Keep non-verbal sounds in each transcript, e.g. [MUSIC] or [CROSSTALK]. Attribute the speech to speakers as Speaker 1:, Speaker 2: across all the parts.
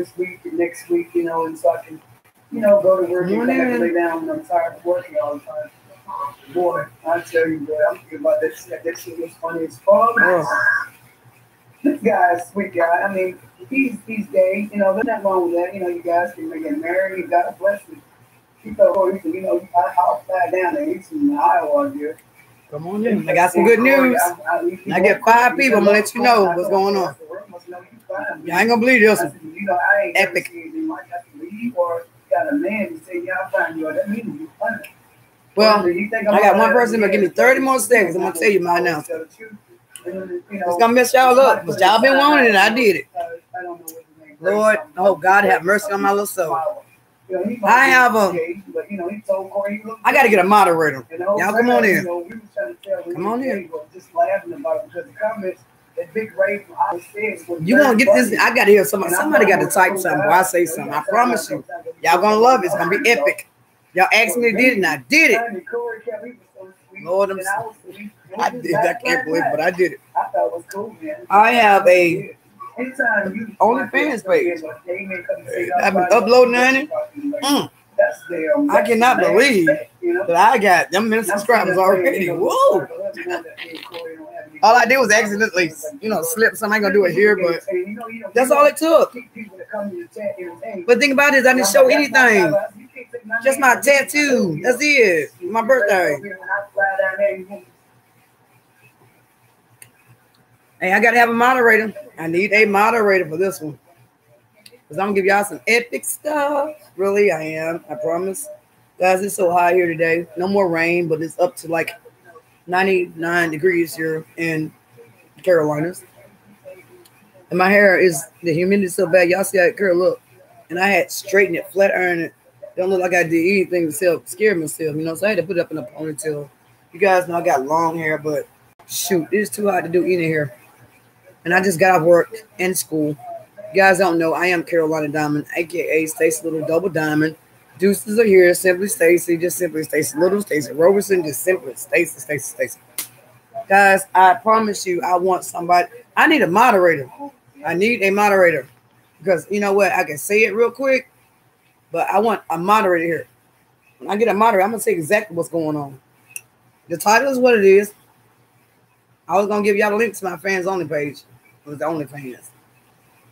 Speaker 1: this week and next week, you know, and so I can, you know, go to work and come and lay down when I'm tired of working all the time. Boy, I tell you, boy, I'm thinking about that shit. That shit was funny as fuck. This guy's a sweet guy. I mean, he's he's gay. You know, there's nothing wrong with that. You know, you guys can get married. Got bless you. He he said, you know, I, I'll fly down there. He's in Iowa here.
Speaker 2: Come on in. I got some good news. I get five people. I'm gonna let you know what's going on. Yeah, I ain't gonna believe this.
Speaker 1: You know, I ain't
Speaker 2: Epic.
Speaker 1: Epic. You might have to leave or got a man to say, yeah, I'll find you. That means you funny.
Speaker 2: Well,
Speaker 1: You think I'm
Speaker 2: got one person, but give me 30 more seconds. I'm gonna tell you my announcement. It's gonna mess y'all up, but y'all been wanting it. I did it.
Speaker 1: I don't know what his name is.
Speaker 2: Lord, oh God, have mercy on my little soul.
Speaker 1: You know, he
Speaker 2: I have a-
Speaker 1: gay, but, you know, he told Corey he looked
Speaker 2: I gotta get a moderator.
Speaker 1: And the whole
Speaker 2: Y'all come on in.
Speaker 1: You know, we was trying to tell him
Speaker 2: Come on in.
Speaker 1: Gay, but Just laughing about it because the comments that Big Ray from Iowa State was
Speaker 2: You gonna get this? I gotta hear somebody. Somebody got to type something. Boy, I say something. I promise you. Y'all gonna love it. It's gonna be epic. Y'all asked me to did it, and I did it.
Speaker 1: And Corey kept- he was so sweet.
Speaker 2: Lord, I'm
Speaker 1: I was- we-
Speaker 2: I
Speaker 1: we
Speaker 2: did. I can't believe, it, but I did it.
Speaker 1: I thought it was cool, man.
Speaker 2: I have a OnlyFans page.
Speaker 1: Amen, come say,
Speaker 2: I've been
Speaker 1: "I'm
Speaker 2: uploading on it. Mm.
Speaker 1: That's.
Speaker 2: I cannot believe
Speaker 1: respect, you know?
Speaker 2: But I got them many subscribers already. Whoa! All I did was accidentally, you know, slip. So I ain't gonna do it here, but that's all it took. But think about it, I didn't show anything. Just my tattoo. That's it. My birthday. Hey, I gotta have a moderator. I need a moderator for this one. Because I'm gonna give y'all some epic stuff. Really, I am. I promise. Guys, it's so hot here today. No more rain, but it's up to like 99 degrees here in Carolinas. And my hair is the humidity so bad. Y'all see how it curl up. And I had straightened it, flat iron it. Don't look like I did anything to self scare myself, you know. So I had to put it up in a ponytail. You guys know I got long hair, but shoot, it's too hot to do any hair. And I just got off work and school. Guys don't know, I am Carolina Diamond, aka Stacy Little Double Diamond. Deuces are here, simply Stacy, just simply Stacy Little, Stacy Roberson, just simply Stacy, Stacy, Stacy. Guys, I promise you, I want somebody. I need a moderator. I need a moderator because you know what? I can say it real quick, but I want a moderator here. When I get a moderator, I'm gonna say exactly what's going on. The title is what it is. I was gonna give y'all the link to my fans only page. It was the only fans.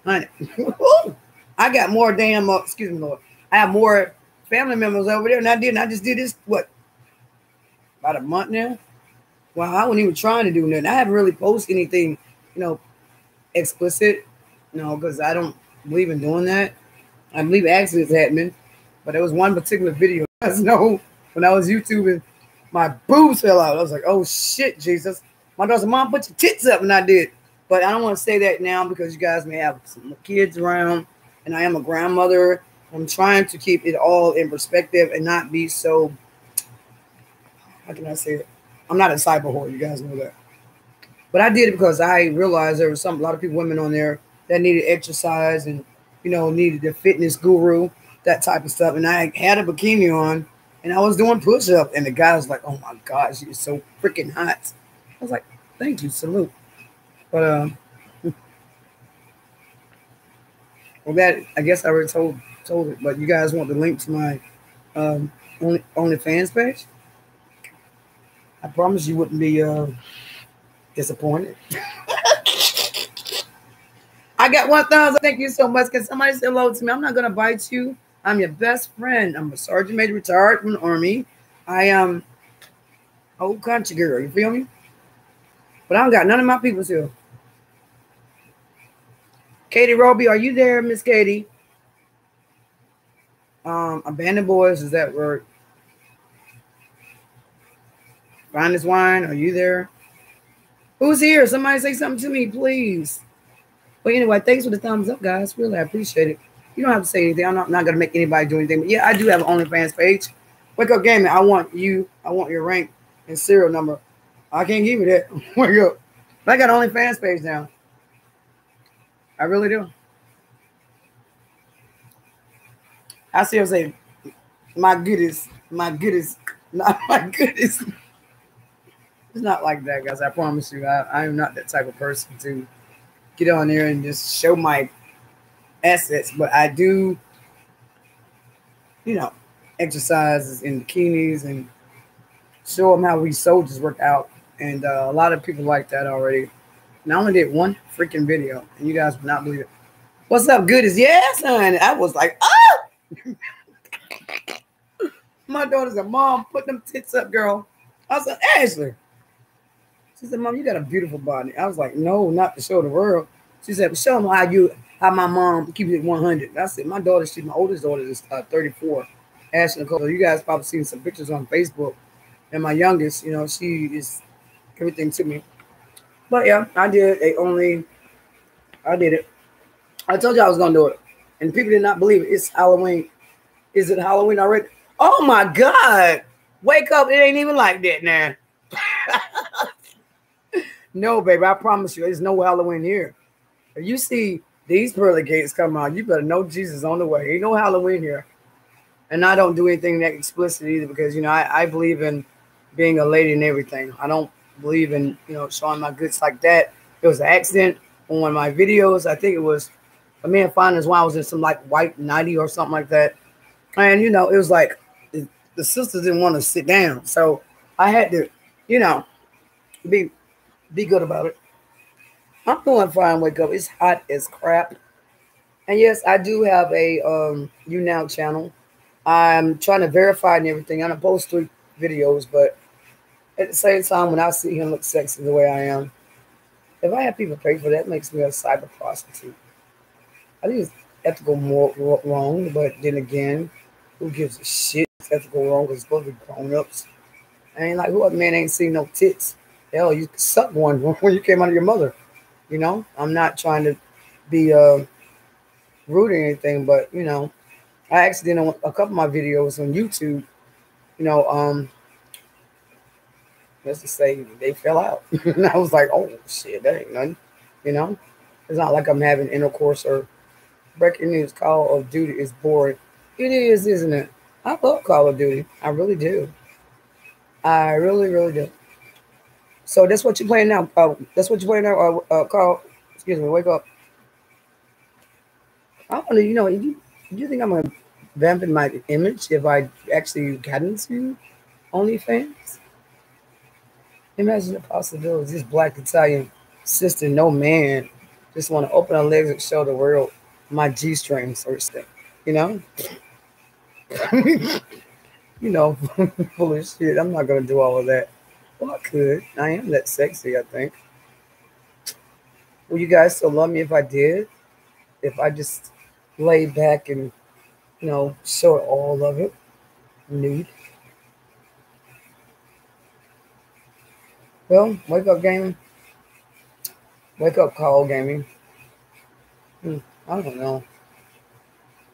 Speaker 2: Honey, [LAUGHS] I got more damn. Uh, excuse me, Lord. I have more family members over there, and I did. And I just did this what about a month now. Well, I wasn't even trying to do nothing. I haven't really posted anything, you know, explicit. You know, because I don't believe in doing that. I believe accidents happen, but there was one particular video. [LAUGHS] I know when I was YouTubing, my boobs fell out. I was like, "Oh shit, Jesus!" My daughter said, "Mom, put your tits up," and I did. But I don't want to say that now because you guys may have some kids around, and I am a grandmother. I'm trying to keep it all in perspective and not be so. How can I say it? I'm not a cyber whore. You guys know that. But I did it because I realized there was some a lot of people, women on there that needed exercise and you know needed a fitness guru, that type of stuff. And I had a bikini on, and I was doing push-up, and the guy was like, "Oh my gosh, you're so freaking hot." I was like, "Thank you, salute." But um, well, that I guess I already told told it. But you guys want the link to my um only OnlyFans page? I promise you wouldn't be uh disappointed. [LAUGHS] I got one thousand. Thank you so much. Can somebody say hello to me? I'm not gonna bite you. I'm your best friend. I'm a sergeant major retired from the army. I am old country girl. You feel me? But I don't got none of my peoples here. Katie Roby, are you there, Miss Katie? Um, abandoned boys, is that word? Finest wine, are you there? Who's here? Somebody say something to me, please. But anyway, thanks for the thumbs up, guys. Really, I appreciate it. You don't have to say anything. I'm not, not gonna make anybody do anything. But yeah, I do have an OnlyFans page. Wake up gaming. I want you, I want your rank and serial number. I can't give you that. Wake up. But I got an OnlyFans page now. I really do. I still say, my goodness, my goodness, [LAUGHS] not my goodness. It's not like that, guys. I promise you. I, I am not that type of person to get on there and just show my assets, but I do, you know, exercises in bikinis and show them how we soldiers work out. And uh, a lot of people like that already. And I only did one freaking video, and you guys would not believe it. What's up, good as yeah, son? I was like, oh. [LAUGHS] My daughter said, Mom, put them tits up, girl. I said, Ashley. She said, Mom, you got a beautiful body. I was like, No, not to show the world. She said, Show them how you how my mom keeps it 100. I said, My daughter, she's my oldest daughter is uh, 34. Ashley Nicole. You guys probably seen some pictures on Facebook. And my youngest, you know, she is everything to me. But yeah, I did a only I did it. I told you I was gonna do it. And people did not believe it. It's Halloween. Is it Halloween already? Oh my God. Wake up. It ain't even like that now. [LAUGHS] no, baby. I promise you, there's no Halloween here. If you see these pearly gates come out, you better know Jesus on the way. Ain't no Halloween here. And I don't do anything that explicit either because, you know, I, I believe in being a lady and everything. I don't believe in, you know, showing my goods like that. It was an accident on one of my videos. I think it was a man finding his wife was in some like white 90 or something like that. And, you know, it was like the sisters didn't want to sit down. So I had to, you know, be be good about it. I'm doing fine. Wake up. It's hot as crap. And yes, I do have a um YouNow channel. I'm trying to verify and everything. I don't post three videos, but at the same time, when I see him look sexy the way I am, if I have people pay for that, makes me a cyber prostitute. I think it's ethical more wrong, but then again, who gives a shit? It's ethical wrong because it's supposed to be grown ups. Ain't like who a man ain't seen no tits. Hell, you suck one [LAUGHS] when you came out of your mother. You know, I'm not trying to be uh, rude or anything, but you know, I actually did a couple of my videos on YouTube. You know, um, let's just say they fell out, [LAUGHS] and I was like, oh shit, that ain't nothing. You know, it's not like I'm having intercourse or breaking news. Call of Duty is boring. It is, isn't it? I love Call of Duty. I really do. I really, really do. So that's what you're playing now. Uh, that's what you're playing now. Uh, uh, Carl, excuse me, wake up. I don't know. You know, you you think I'm a vamp in my image if I actually got into OnlyFans? Imagine the possibilities. This black Italian sister, no man, just want to open her legs and show the world my G string, sort of. You know? [LAUGHS] you know, [LAUGHS] full of shit. I'm not gonna do all of that. Well, I could. I am that sexy, I think. Will you guys still love me if I did? If I just lay back and, you know, show all of it nude? Well, wake up gaming. Wake up call gaming. Hmm, I don't know.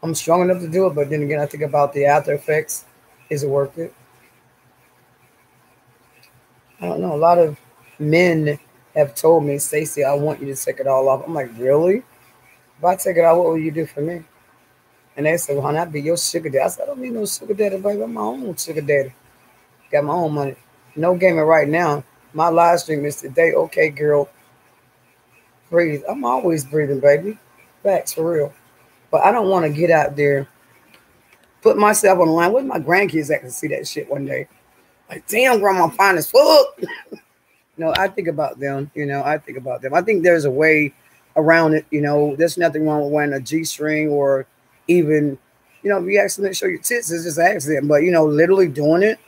Speaker 2: I'm strong enough to do it, but then again, I think about the after effects. Is it worth it? I don't know. A lot of men have told me, Stacey, I want you to take it all off. I'm like, really? If I take it off, what will you do for me? And they said, well, honey, I'd be your sugar daddy. I said, I don't need no sugar daddy, baby. I'm my own sugar daddy. Got my own money. No gaming right now. My live stream is today. Okay, girl. Breathe. I'm always breathing, baby. Facts for real. But I don't want to get out there, put myself on the line. What my grandkids that can see that shit one day? Like, damn, grandma fine as fuck. [LAUGHS] no, I think about them. You know, I think about them. I think there's a way around it. You know, there's nothing wrong with wearing a G string or even, you know, if you accidentally show your tits, it's just an accident. But you know, literally doing it,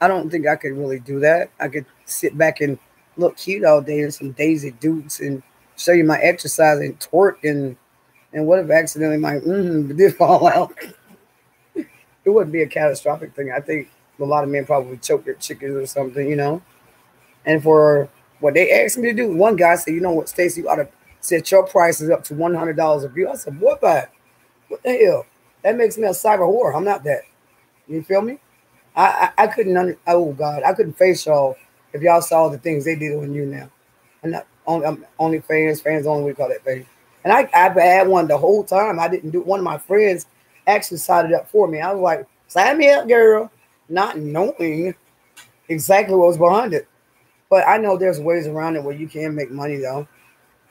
Speaker 2: I don't think I could really do that. I could sit back and look cute all day and some Daisy Dukes and show you my exercise and twerk and and what if accidentally my mm did fall out? it wouldn't be a catastrophic thing. I think a lot of men probably choke their chickens or something, you know. And for what they asked me to do, one guy said, "You know what, Stacy, you ought to set your prices up to one hundred dollars a view." I said, "What that? What the hell? That makes me a cyber whore. I'm not that. You feel me? I I, I couldn't under, oh God, I couldn't face y'all if y'all saw the things they did on you now. Not only I'm um, only fans, fans only we call that thing. And I, I've had one the whole time. I didn't do one of my friends actually sided up for me. I was like, sign me up, girl, not knowing exactly what was behind it. But I know there's ways around it where you can make money though.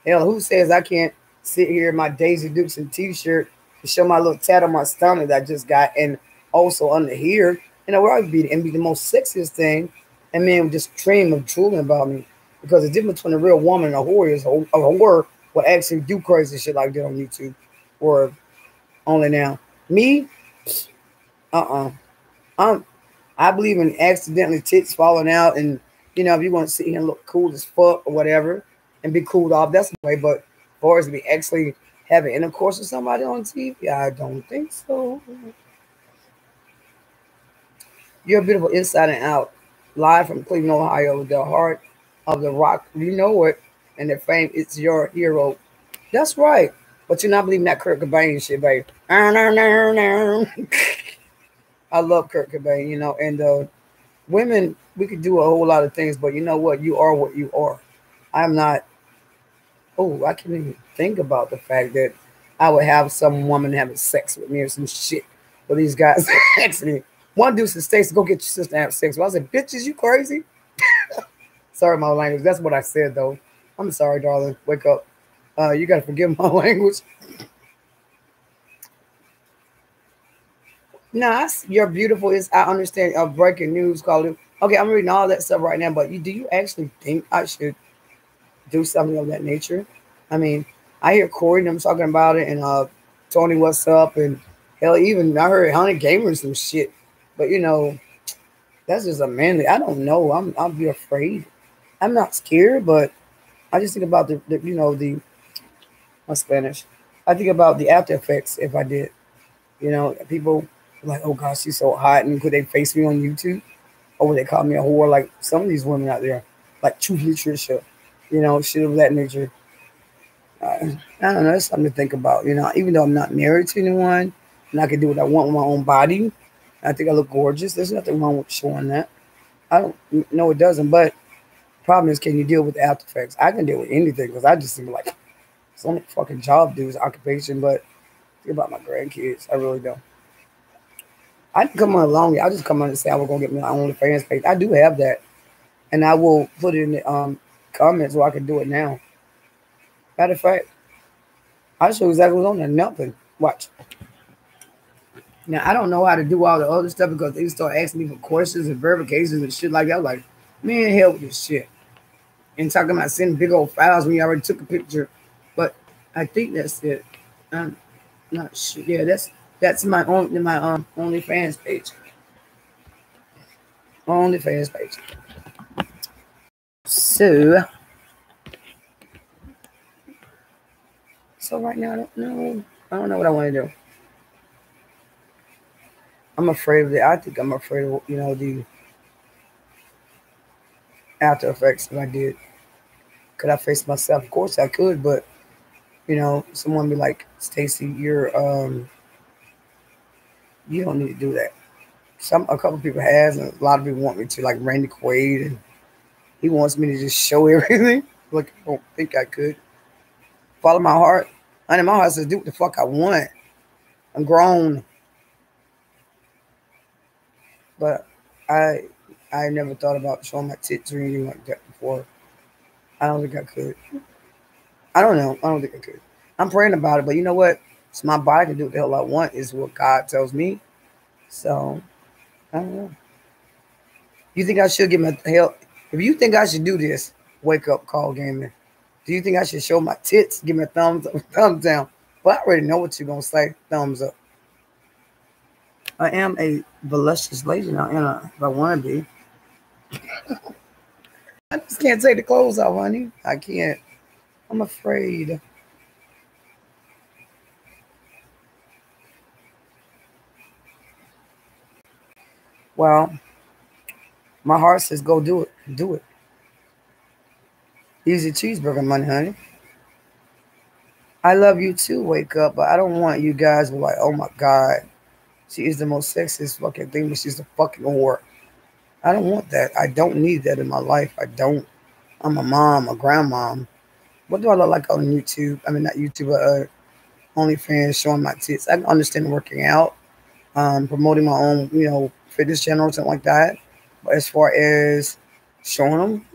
Speaker 2: Hell, who says I can't sit here in my Daisy Dukes and t-shirt to show my little tat on my stomach that I just got, and also under here, you know, where I would be and be the most sexiest thing, and men would just dream of drooling about me. Because the difference between a real woman and a whore is a, a whore will actually do crazy shit like that on YouTube or only now. Me, uh-uh. I'm I believe in accidentally tits falling out and you know if you want to sit here and look cool as fuck or whatever and be cooled off, that's the way. But as far as be actually having intercourse with somebody on TV, I don't think so. You're beautiful inside and out. Live from Cleveland, Ohio, the heart of the rock. You know it. And the fame, it's your hero. That's right. But you're not believing that Kurt Cobain shit, babe. [LAUGHS] I love Kurt Cobain, you know, and uh, women, we could do a whole lot of things, but you know what? You are what you are. I'm not, oh, I can't even think about the fact that I would have some woman having sex with me or some shit. But these guys [LAUGHS] one dude said, Stacey, go get your sister to have sex. Well, I said, bitches, you crazy? [LAUGHS] sorry, my language. That's what I said, though. I'm sorry, darling. Wake up. Uh, you got to forgive my [LAUGHS] language. Nah, you're beautiful. Is I understand a breaking news calling. Okay, I'm reading all that stuff right now, but you do you actually think I should do something of that nature? I mean, I hear Corey and them talking about it and uh Tony what's up and hell even I heard Honey Gamer some shit. But you know, that's just a manly. I don't know. I'm I'll be afraid. I'm not scared, but I just think about the, the you know the my Spanish. I think about the after effects if I did. You know, people like, oh gosh, she's so hot, and could they face me on YouTube? Or would they call me a whore? Like some of these women out there, like Truthfully Trisha, you know, shit of that nature. Uh, I don't know. It's something to think about. You know, even though I'm not married to anyone, and I can do what I want with my own body, I think I look gorgeous. There's nothing wrong with showing that. I don't know it doesn't, but problem is, can you deal with after effects? I can deal with anything because I just seem like only fucking job dudes, occupation, but think about my grandkids. I really don't. I didn't come on along. I just come on and say I was gonna get my own fans page. I do have that, and I will put it in the um, comments so I can do it now. Matter of fact, I'll show exactly what's on there. Nothing. Watch. Now I don't know how to do all the other stuff because they start asking me for questions and verifications and shit like that. I'm like, man, hell with this shit. And talking about sending big old files when you already took a picture. But I think that's it. I'm not sure. Yeah, that's that's my own my um OnlyFans page. OnlyFans page. So so right now I don't know. I don't know what I want to do. I'm afraid of the. I think I'm afraid of you know the after effects if I did. Could I face myself? Of course I could, but you know, someone be like, Stacey, you're um you don't need to do that. Some a couple people has, and a lot of people want me to, like Randy Quaid, and he wants me to just show [LAUGHS] everything. Like I don't think I could. Follow my heart. I mean, my heart says do what the fuck I want. I'm grown. But I I never thought about showing my tits or anything like that before. I don't think I could. I don't know. I don't think I could. I'm praying about it, but you know what? So my body can do what the hell I want is what God tells me. So I don't know. You think I should give my hell? If you think I should do this, wake up, call gaming. Do you think I should show my tits? Give me a thumbs up, [LAUGHS] thumbs down. Well, I already know what you're gonna say. Thumbs up. I am a voluptuous lady now, and I, if I want to be. I just can't take the clothes off, honey. I can't. I'm afraid. Well, my heart says go do it. Do it. Easy cheeseburger money, honey. I love you too, wake up, but I don't want you guys to be like, oh my God, she is the most sexiest fucking thing, but she's a fucking whore. I don't want that. I don't need that in my life. I don't. I'm a mom, a grandmom. What do I look like on YouTube? I mean, not YouTube, but uh, OnlyFans showing my tits. I can understand working out, um, promoting my own, you know, fitness channel or something like that. But as far as showing them,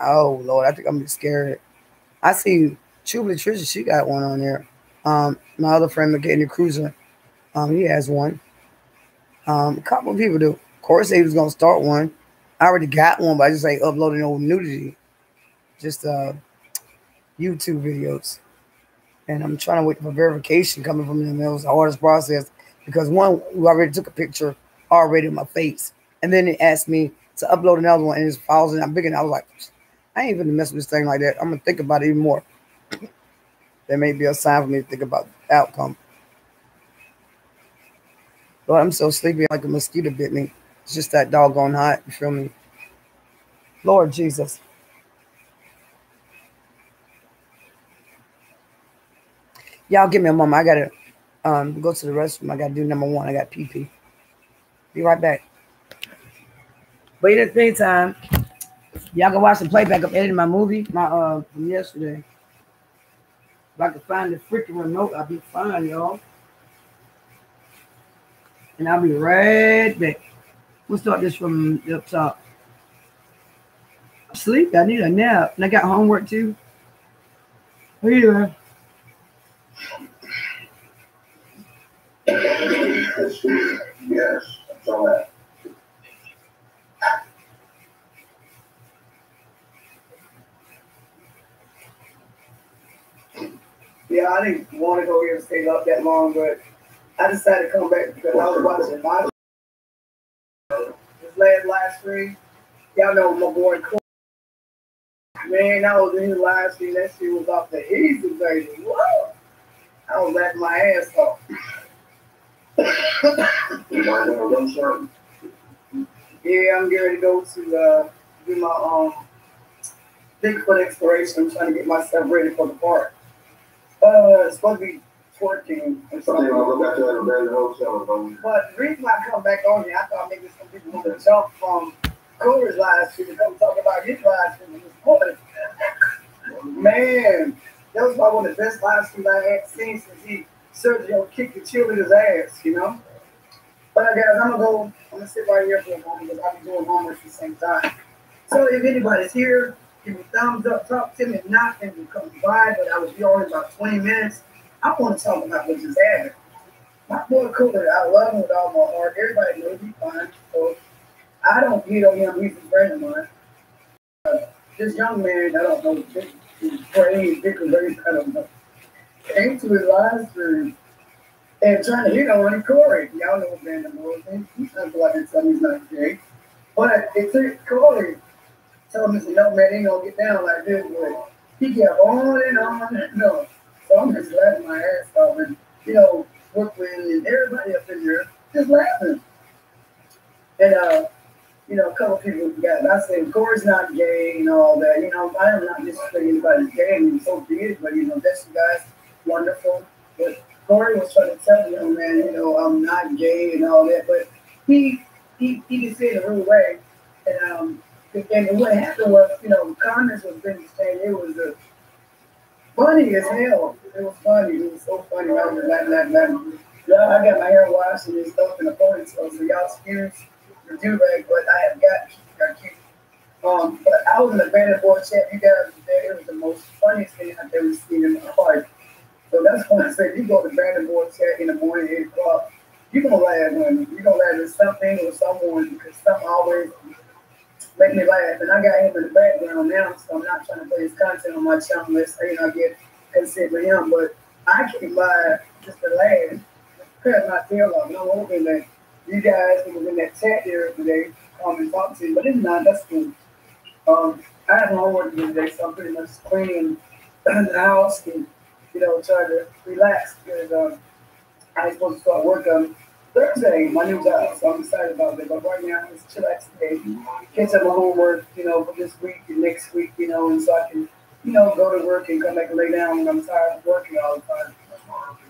Speaker 2: oh Lord, I think I'm scared. I see Jubilee Trisha, she got one on there. Um, my other friend, McKinney Cruiser, um, he has one. Um, a couple of people do. Corey said he was gonna start one. I already got one, but I just like uploading old nudity, just uh, YouTube videos. And I'm trying to wait for verification coming from them. It was the hardest process because one, we already took a picture already of my face, and then it asked me to upload another one, and it's files and I'm big, and I was like, I ain't even gonna mess with this thing like that. I'm gonna think about it even more. there may be a sign for me to think about the outcome. But I'm so sleepy, like a mosquito bit me. It's just that doggone hot. You feel me? Lord Jesus. Y'all give me a moment. I gotta um, go to the restroom. I gotta do number one. I got PP. Be right back. But in the meantime, y'all can watch the playback of editing my movie, my uh from yesterday. If I can find the freaking remote, I'll be fine, y'all. And I'll be right back. We'll start this from the top. Sleep. I need a nap. And I got homework too. Anyway.
Speaker 1: Yes, that's all that. Yeah, I didn't want to go here and stay up that long, but I decided to come back because I was watching my this last live stream. Y'all know my boy Corey. Man, I was in his live stream. That shit was off the easy, baby. Whoa! I was laughing my ass off. you might want to. Yeah, I'm getting ready to go to uh, do my um Bigfoot exploration. I'm trying to get myself ready for the park. Uh, it's supposed to be twerking or something. Go back to that abandoned hotel. But the reason I come back on here, I thought maybe some people want to jump from Corey's live stream to come talk about his live stream this morning. Man, that was probably one of the best live streams I had seen since he Sergio kicked the cheerleader's ass, you know. But guys, I'm gonna go. I'm gonna sit right here for a moment because I'll be doing homework at the same time. So if anybody's here, give me a thumbs up, talk to me. If not, then you come by. But I will be on in about 20 minutes. I want to talk about what just happened. My boy Cooler, I love him with all my heart. Everybody knows he's fine. So I don't hate on him. He's a friend of mine. Uh, this young man, I don't know, he's praying, big, very kind of came to his live stream and trying to hit on Corey. Y'all know what Brandon Moore is. He's not like it's something he's not gay. But it took Corey telling me, no, man, ain't gonna get down like this. But he kept on and on and on. So I'm just laughing my ass off. And, you know, Brooklyn and everybody up in there just laughing. And, uh, you know, a couple people got, I say, Corey's not gay and all that. You know, I am not disrespecting anybody's gay. I mean, so be it. But, you know, that's you guys wonderful. But Corey was trying to tell young man, you know, I'm not gay and all that. But he, he, he didn't say it the real way. And, um, and what happened was, you know, comments was being saying it was a funny as hell. It was funny. It was so funny. I was laughing, laughing, laughing. Yeah, I got my hair washed and stuff in the ponytail, so y'all excuse the do rag, but I have got got cute. Um, but I was in the Bandit Boy chat. You guys were there. It was the most funniest thing I've ever seen in my life. So that's why I say you go to Bandit Boy chat in the morning, 8 o'clock, you're to laugh when you're to laugh at something or someone because something always make me laugh. And I got him in the background now, so I'm not trying to put his content on my channel unless you know, I get consent for him. But I came by just to laugh, cut my tail off. No, hoping that you guys who was in that chat area today come and talk to me. But it's not, that's cool. Um, I have no work to today, so I'm pretty much cleaning [CLEARS THROAT] the house and you know, trying to relax because um, I'm supposed to start work on Thursday, my new job. So I'm excited about that. But right now, it's chillax today. Catch up my homework, you know, for this week and next week, you know, and so I can, you know, go to work and come back and lay down when I'm tired of working all the time.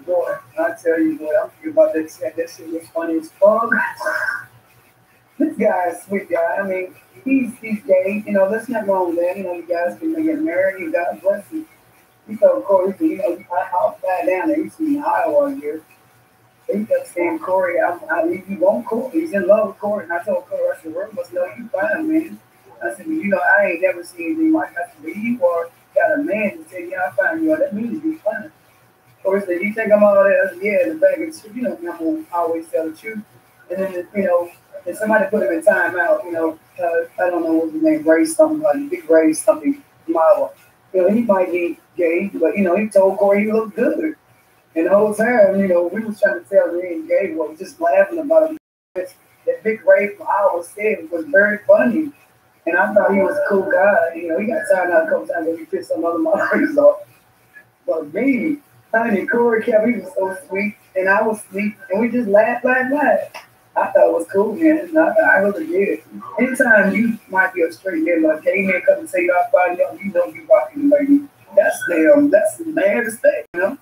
Speaker 1: Boy, I tell you, boy, I'm thinking about that. That shit was funny as fuck. this guy is sweet guy. I mean, he's he's gay. You know, that's not wrong with that. You know, you guys can get married. You God bless you. He told Corey, you know, I'll fly down there. He's in Iowa here. He kept saying, Corey, I, I, he won't Corey. He's in love with Corey. And I told Corey, I said, world must know you fine, man. I said, well, you know, I ain't never seen anything like that. I said, but you are got a man to say, yeah, I found you. That means you're funny. Or said, you think I'm all that? Yeah, the bag of. You know, I'm gonna always tell the truth. And then, you know, if somebody put him in timeout, you know, uh, I don't know what his name, Ray something, Big Ray something, Milo. You know, he might be gay, but, you know, he told Corey he looked good. And the whole time, you know, we was trying to tell him he ain't gay, but just laughing about him. That Big Ray from Iowa State was very funny. And I thought he was a cool guy. You know, he got signed out a couple times and he pissed some other [LAUGHS] moderators off. But me, honey, Corey kept, he was so sweet. And I was sweet. And we just laughed, laughed, laughed. I thought it was cool, man. I, I really did. Anytime you might be a straight man, like gay man come and say you by you know you rocking lady. That's damn, that's the maddest thing, you know?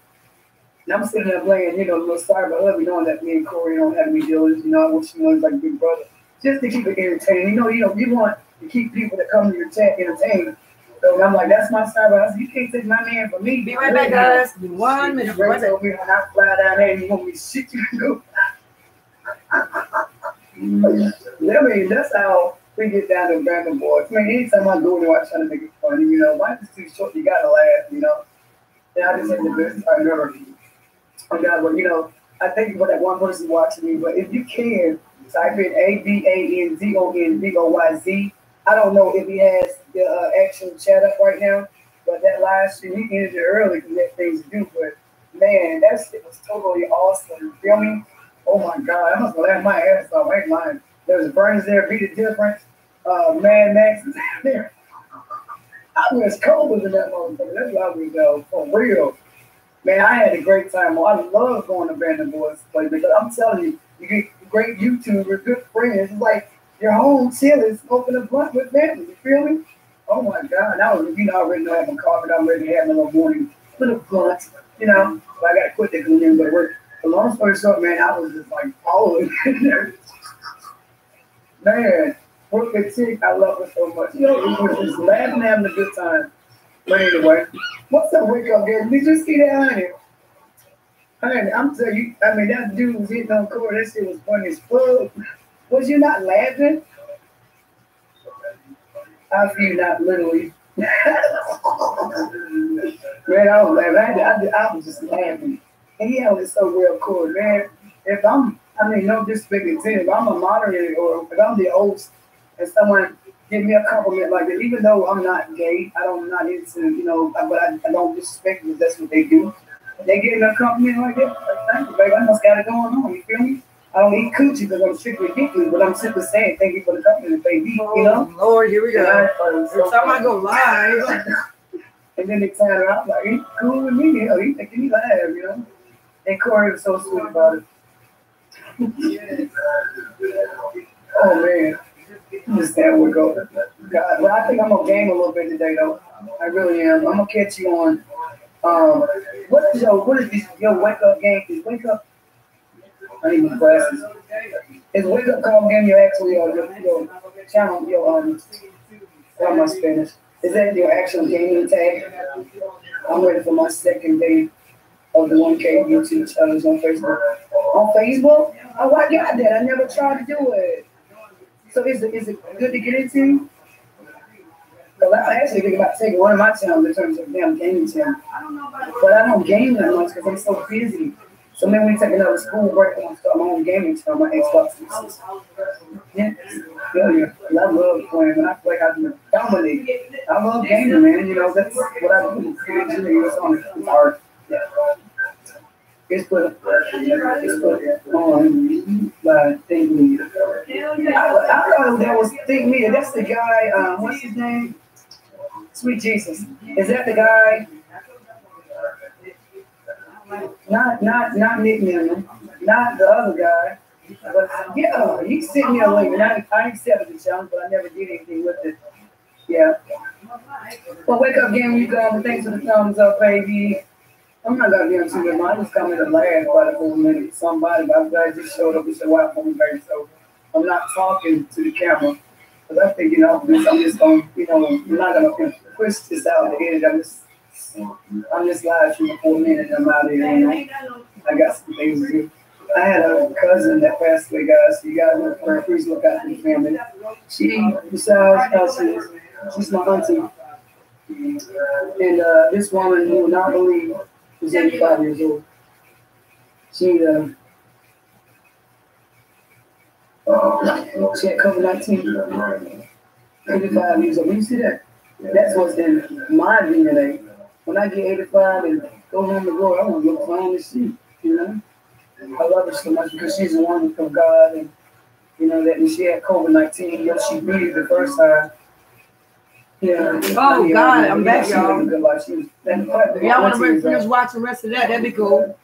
Speaker 1: And I'm sitting there playing, you know, a little sorry but love, knowing that me and Corey don't have any dealings, you know, I wish you know he's like big brother. Just to keep it entertaining. You know, you know, you want to keep people that come to your chat entertained. So I'm like, that's my style. I said, you can't take my man from me.
Speaker 2: Be right back, guys. One minute.
Speaker 1: Right told me when I fly down there, you want me to shit you go. [LAUGHS] I mean, that's how we get down to random boys. I mean, anytime I go there, I try to make it funny. You know, life is too short. You gotta laugh. You know. And I just had the best time ever. Oh God, but you know, I you for that one person watching me. But if you can, type in A B A N Z O N B O Y Z. I don't know if he has the uh, actual chat up right now, but that live stream he ended it early because that things to do. But man, that shit was totally awesome. You feel me? Oh my God, I must have laughed my ass off. I ain't lying. There was Burns there, beat the difference. Uh, Mad Max is [LAUGHS] there. I was cold in that motherfucker. That's why was though, for real. Man, I had a great time. I love going to Brandon Boys play because I'm telling you, you get great YouTubers, good friends. It's like your home chilling, smoking a blunt with family. You feel me? Oh my God. That was, you know, I already know having coffee. I'm ready to have a little morning little blunt, you know. But I got to quit the glue but it worked. But long story short, man, I was just like following [LAUGHS] there. Man, work the chick, I love her so much. You know, we were just laughing, having a good time. But anyway, what's up, girl? Did you see that, honey? Honey, I'm telling you, I mean, that dude was hitting on court. That shit was funny as fuck. Was you not laughing? I feel not literally. [LAUGHS] Man, I was laughing. I, I, I was just laughing. And he held it so real cool, man. If I'm, I mean, no disrespect to him, if I'm a moderator or if I'm the host and someone give me a compliment like that, even though I'm not gay, I don't, I'm not into, you know, but I, I don't disrespect them. That's what they do. They give me a compliment like that. Like, thank you, baby. I must got it going on. You feel me? I don't eat coochie because I'm strictly geeky, but I'm simply saying thank you for the compliment, baby. You oh, know?
Speaker 2: Oh, Lord, here we go. Every time I uh, go live. [LAUGHS]
Speaker 1: and then they turn around like, he cool with me. You know, he thinking he laugh, you know? And Corey was so sweet about it. oh man. Just that we go. But I think I'm gonna game a little bit today though. I really am. I'm gonna catch you on um what is your what is this your wake up game? Is wake up I need my glasses. Is wake up call game your actually uh, your, your channel your um what am I Spanish? Is that your actual gaming tag? I'm ready for my second day of the 1K YouTube challenge on Facebook. On Facebook? Oh, I got that. I never tried to do it. So is it, is it good to get into? Well, I actually think about taking one of my channels in terms of damn gaming channel. But I don't game that much because I'm so busy. So maybe we take another school break and start my own gaming channel, my Xbox. Yeah, yeah, yeah. I love playing, and I feel like I can dominate. I love gaming, man. You know, that's what I do. It's on hard. Yeah. It's put, it's put on by Think Media. I, I thought that was Think Media. That's the guy, um, what's his name? Sweet Jesus. Is that the guy? Not, not, not Nick not the other guy. But yeah, he sent me a link, and I, I accepted the challenge, but I never did anything with it. Yeah. Well, wake up, game, you go. Thanks for the thumbs up, baby. I'm not gonna be on. I just coming to about it for a minute. Somebody, but I'm glad you showed up and said, "Wow, baby." So I'm not talking to the camera because I think you know I'm just gonna, you know, I'm not gonna push this out the edge. I'm just, I'm just live for a minute. I'm out of here. Know? I got some things to do. I had a cousin that passed away, guys. You guys look for her. Please look out for the family. She, besides, uh, she's, my auntie. And uh, this woman, will not believe, was 85 years old. She, uh, she had COVID 19. 85 years old. You see that? That's what's in my DNA. When I get 85 and go home to glory, I want to look flying to see, you know? I love her so much because she's a woman from God and you know that when she had COVID nineteen, you know, she beat it the first time. Yeah.
Speaker 2: Oh
Speaker 1: yeah,
Speaker 2: God, I'm back, y'all.
Speaker 1: lived a good life. She was, that,
Speaker 2: If y'all want to finish watching the rest of that, that'd be cool.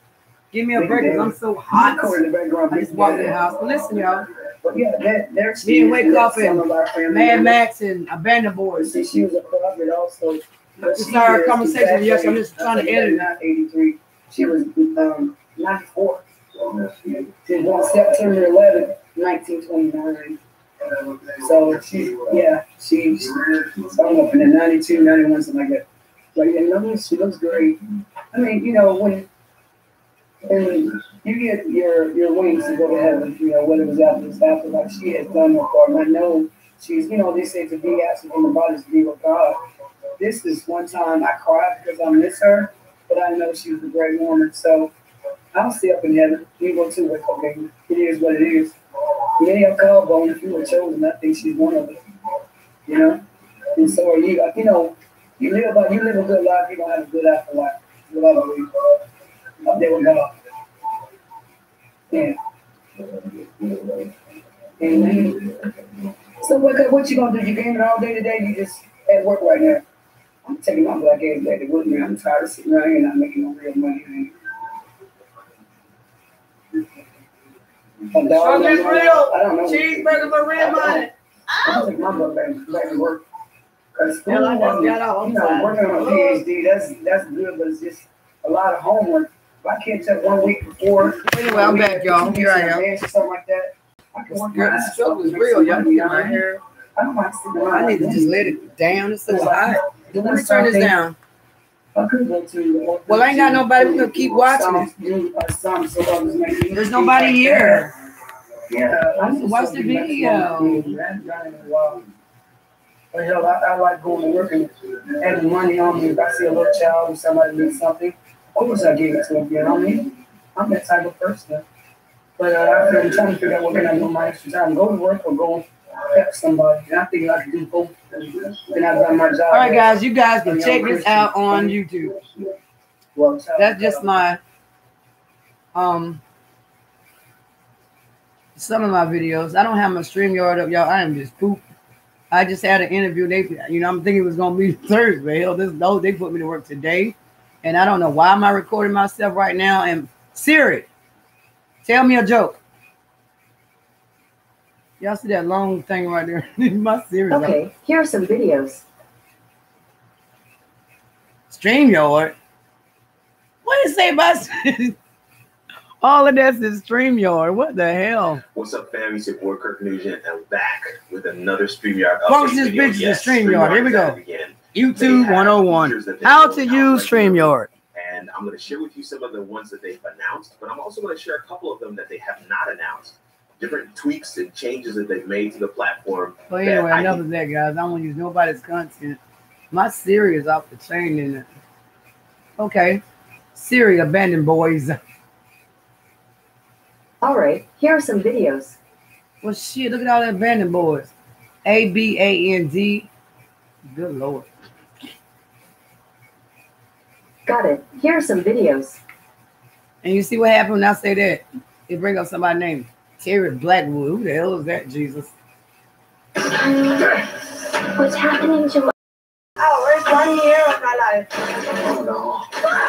Speaker 2: Give me a break because I'm so hot.
Speaker 1: Hot in the background.
Speaker 2: I just walked in the house. But listen, y'all.
Speaker 1: But yeah, that there she
Speaker 2: Me and
Speaker 1: is,
Speaker 2: Wake Up and
Speaker 1: of our family
Speaker 2: Mad. Max and Abandoned Boys.
Speaker 1: See, she was a prophet also.
Speaker 2: It's
Speaker 1: she
Speaker 2: our conversation. Yes, I'm just trying to edit it.
Speaker 1: Not 83. She was um, 94. She was September 11, 1929. So she, yeah, she, she's up in the 92, 91, something like that. But yeah, no, she looks great. I mean, you know, when, when you get your, your wings to go to heaven, you know, whether it was after this after, like she has done her part. And I know she's, you know, they say to be absent from the body is to be with God. This is one time I cried because I miss her, but I know she was a great woman. So I'll stay up in heaven. You go too with okay. It is what it is. Have called bone if you were chosen. I think she's one of them. You know? And so are you. Uh, you know, you live a, you live a good life, you're gonna have a good afterlife. That's what I believe. Up there with God. Yeah. Amen. So what, what you gonna do? You gaming all day today? You just at work right now? I'm taking my black ass back to me. I'm tired of sitting around here not making no real money. Man. A dog,
Speaker 2: Struggle is
Speaker 1: I don't know-
Speaker 2: real.
Speaker 1: I don't know.
Speaker 2: Cheeseburger for real money.
Speaker 1: I'll take my butt back, back to work. Cause school,
Speaker 2: Hell, I just got off.
Speaker 1: you know, working on a PhD, that's that's good, but it's just a lot of homework. If I can't take one week before.
Speaker 2: Anyway, I'm back, y'all. Here I am.
Speaker 1: Something like that. I can work
Speaker 2: Girl,
Speaker 1: my ass
Speaker 2: struggle is real. Y'all my.
Speaker 1: I don't mind sitting around.
Speaker 2: I need to just let it down. It's so hot. Let me turn this down.
Speaker 1: I could go to.
Speaker 2: Well, I ain't got nobody. We gonna keep watching it. There's nobody here.
Speaker 1: Yeah. I
Speaker 2: Watch- the video.
Speaker 1: But hell, I, I like going to work and having money on me. If I see a little child or somebody needs something, of course I give it to them. You know what I mean? I'm that type of person. But uh, I'm trying to figure out what can I do my extra time. Go to work or go help somebody. And I think I can do both.
Speaker 2: All right, guys, you guys can check this out on YouTube. That's just my um some of my videos. I don't have my StreamYard up, y'all. I am just poop. I just had an interview. They, you know, I'm thinking it was gonna be [LAUGHS] Thursday. Hell, this no, they put me to work today, and I don't know why am I recording myself right now. And Siri, tell me a joke. Y'all see that long thing right there? [LAUGHS] my series.
Speaker 3: Okay, here are some videos.
Speaker 2: StreamYard. What did it say about [LAUGHS] all of this is StreamYard? What the hell?
Speaker 4: What's up, fam? It's your boy Kirk Nugent, and I'm back with another StreamYard update
Speaker 2: Folks, this
Speaker 4: video.
Speaker 2: bitch is a
Speaker 4: Yes,
Speaker 2: StreamYard. Here we go.
Speaker 4: Again.
Speaker 2: YouTube 101. How to use StreamYard.
Speaker 4: And I'm going to share with you some of the ones that they've announced, but I'm also going to share a couple of them that they have not announced. Different tweaks and changes that they've made to the platform.
Speaker 2: Well,
Speaker 4: that
Speaker 2: anyway,
Speaker 4: I
Speaker 2: enough of that, guys. I don't want to use nobody's content. My Siri is off the chain in it. Okay. Siri, abandoned boys. [LAUGHS]
Speaker 3: All right, here are some videos.
Speaker 2: Well, shit, look at all the abandoned boys. A B A N D. Good lord.
Speaker 3: Got it. Here are some videos.
Speaker 2: And you see what happened when I say that? It bring up somebody named Terry Blackwood. Who the hell is that, Jesus?
Speaker 5: Um, what's happening to
Speaker 1: Oh, it's one year of my life.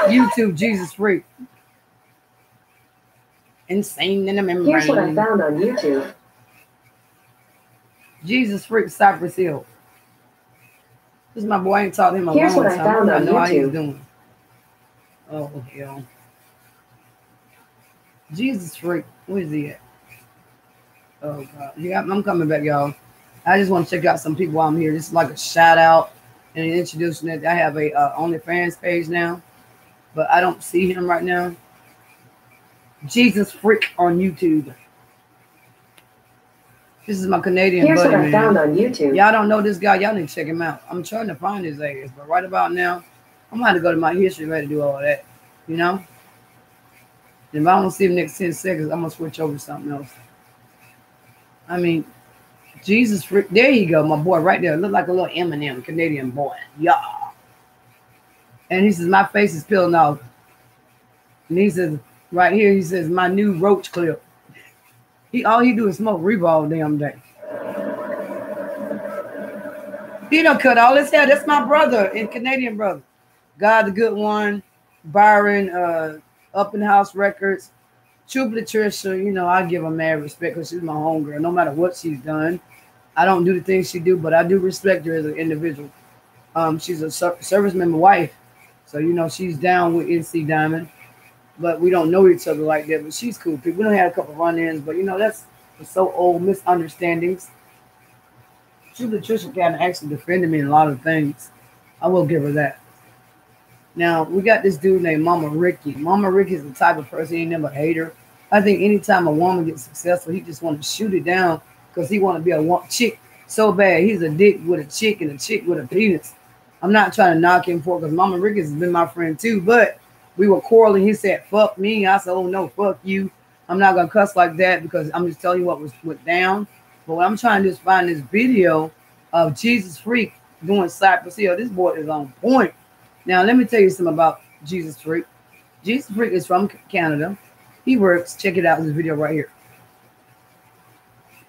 Speaker 2: YouTube Jesus freak. Insane in the
Speaker 3: Here's what I found on YouTube.
Speaker 2: Jesus freak Cypress Hill. This is my boy. I ain't taught him a
Speaker 3: Here's
Speaker 2: long
Speaker 3: what I
Speaker 2: time.
Speaker 3: found
Speaker 2: I
Speaker 3: on
Speaker 2: know how he's
Speaker 3: YouTube.
Speaker 2: doing. Oh hell. Jesus freak. Where is he at? Oh god. Yeah, I'm coming back, y'all. I just want to check out some people while I'm here. This is like a shout out and introducing it. I have a uh, OnlyFans page now, but I don't see him right now. Jesus freak on YouTube. This is my Canadian
Speaker 3: Here's
Speaker 2: buddy,
Speaker 3: what I
Speaker 2: man.
Speaker 3: found on YouTube.
Speaker 2: Y'all don't know this guy. Y'all need to check him out. I'm trying to find his ass, but right about now, I'm gonna have to go to my history ready to do all that. You know? And if I don't see him next 10 seconds, I'm gonna switch over to something else. I mean, Jesus, there you go, my boy, right there. Look like a little Eminem, Canadian boy. Yeah. And he says, My face is peeling off. And he says, right here, he says, My new roach clip. He all he do is smoke Reebok all damn day. He don't cut all his hair. That's my brother and Canadian brother. God the Good One, Byron, uh, Up in House Records, True Patricia. You know, I give her mad respect because she's my homegirl. No matter what she's done, I don't do the things she do, but I do respect her as an individual. Um, she's a ser- service member wife, so you know she's down with NC Diamond, but we don't know each other like that. But she's cool. People. We don't have a couple run-ins, but you know that's so old misunderstandings. True Patricia kind of actually defended me in a lot of things. I will give her that. Now we got this dude named Mama Ricky. Mama Ricky is the type of person he ain't never hater. I think anytime a woman gets successful, he just want to shoot it down because he want to be a wo- chick so bad. He's a dick with a chick and a chick with a penis. I'm not trying to knock him for because Mama Ricky has been my friend too, but we were quarreling. He said, "Fuck me." I said, "Oh no, fuck you." I'm not gonna cuss like that because I'm just telling you what was went down. But what I'm trying to is find this video of Jesus Freak doing Cypress Hill. This boy is on point. Now, let me tell you something about Jesus Freak. Jesus Freak is from Canada. He works. Check it out. in This video right here.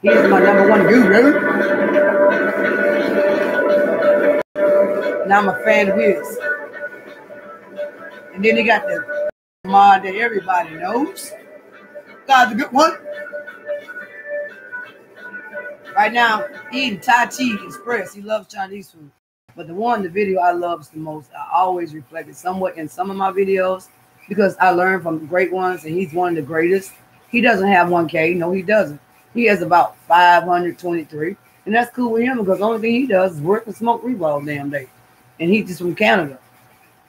Speaker 2: He's my number one guru. Now I'm a fan of his. And then he got the mod that everybody knows. God's a good one. Right now, eating Tai Chi Express. He loves Chinese food. But the one, the video I love the most, I always reflect it somewhat in some of my videos because I learned from great ones and he's one of the greatest. He doesn't have 1K. No, he doesn't. He has about 523. And that's cool with him because the only thing he does is work and smoke weed all damn day. And he's just from Canada.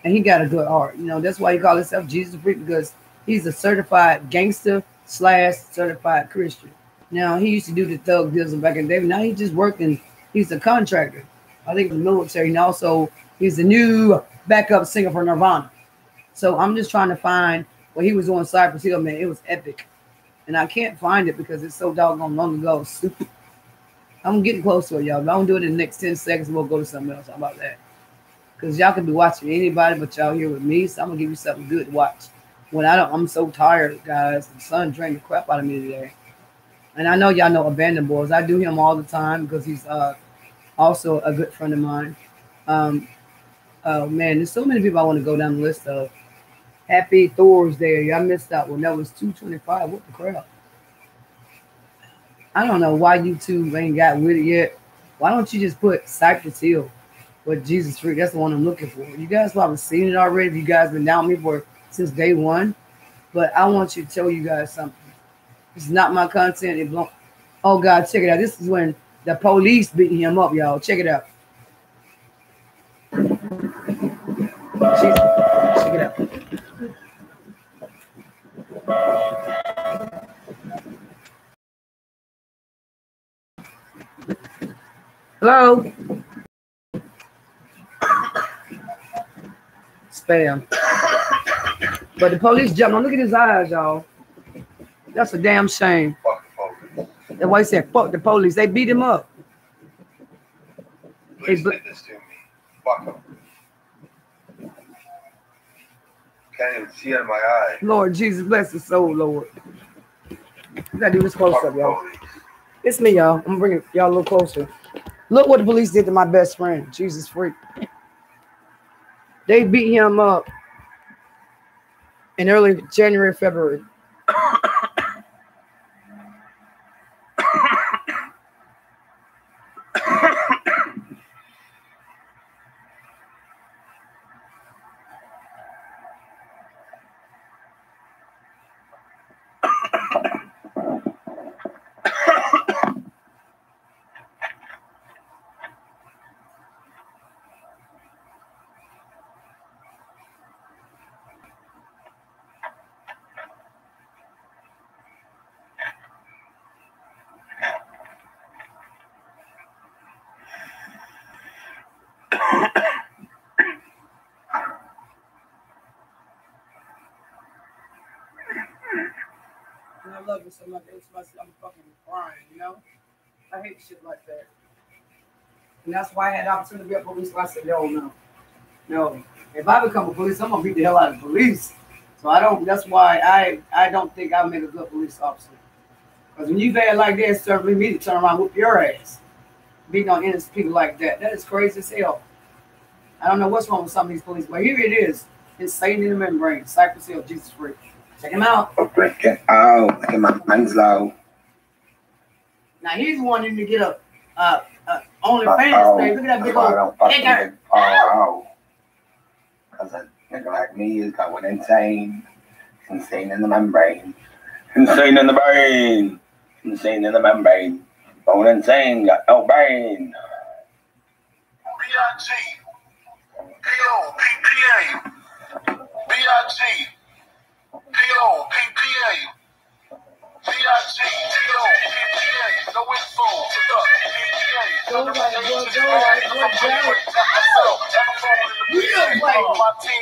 Speaker 2: And he got a good heart. You know, that's why he call himself Jesus Freak because he's a certified gangster slash certified Christian. Now he used to do the thug deals back in the day. Now he's just working. He's a contractor. I think in the military, and also he's the new backup singer for Nirvana. So I'm just trying to find what he was on Cypress Hill, man. It was epic, and I can't find it because it's so doggone long ago. [LAUGHS] I'm getting close to it, y'all. If I don't do it in the next 10 seconds, we'll go to something else. How about that? Because y'all can be watching anybody, but y'all here with me, so I'm gonna give you something good to watch. When I don't, I'm so tired, guys. The sun drained the crap out of me today. And I know y'all know Abandoned Boys. I do him all the time because he's uh also a good friend of mine. Um, oh man, there's so many people I want to go down the list of. Happy Thor's Day. Y'all missed out when That was 225. What the crap? I don't know why YouTube ain't got with it yet. Why don't you just put Cypress Hill with Jesus Freak? That's the one I'm looking for. You guys probably seen it already. If you guys been down me for since day one. But I want you to tell you guys something. It's not my content. It belong- oh God, check it out. This is when the police beating him up, y'all. Check it out. Check it out. Hello. Spam. But the police jumped on. Look at his eyes, y'all. That's a damn shame.
Speaker 6: The police.
Speaker 2: That's why he said, fuck the police. They beat him up. Bl-
Speaker 6: did this to me. Fuck them. Can't even see out of my eye.
Speaker 2: Lord Jesus, bless his soul, Lord. We gotta do this close
Speaker 6: Fuck
Speaker 2: up, y'all. It's me, y'all. I'm gonna bring y'all a little closer. Look what the police did to my best friend, Jesus freak. They beat him up in early January, February. I love it so much. It's I'm fucking crying, you know? I hate shit like that. And that's why I had the opportunity to be a police. I said, no, no. No. If I become a police, I'm gonna beat the hell out of the police. So I don't that's why I I don't think I'll make a good police officer. Because when you bad like that, it's certainly me to turn around and whoop your ass. Beating on innocent people like that. That is crazy as hell. I don't know what's wrong with some of these police, but here it is. Insane in the membrane. Cypress Hill, Jesus Freak. Check him out.
Speaker 7: Break it out. Look at my man's low.
Speaker 2: Now he's wanting to get a uh uh OnlyFans
Speaker 7: Oh,
Speaker 2: page. Look at that
Speaker 7: that's
Speaker 2: big old
Speaker 7: don't fucking oh, Because a nigga like me is going insane. Insane in the membrane. Insane in the brain. Insane in the membrane. Going insane, got no brain.
Speaker 6: B.I.G. P.O. P.P.A. B.I.G. P.O. P.P.A. B.I.G. P.O. P.P.A. No info. P.P.A.
Speaker 2: Go right, go, go right, go, go. You don't play.
Speaker 6: My team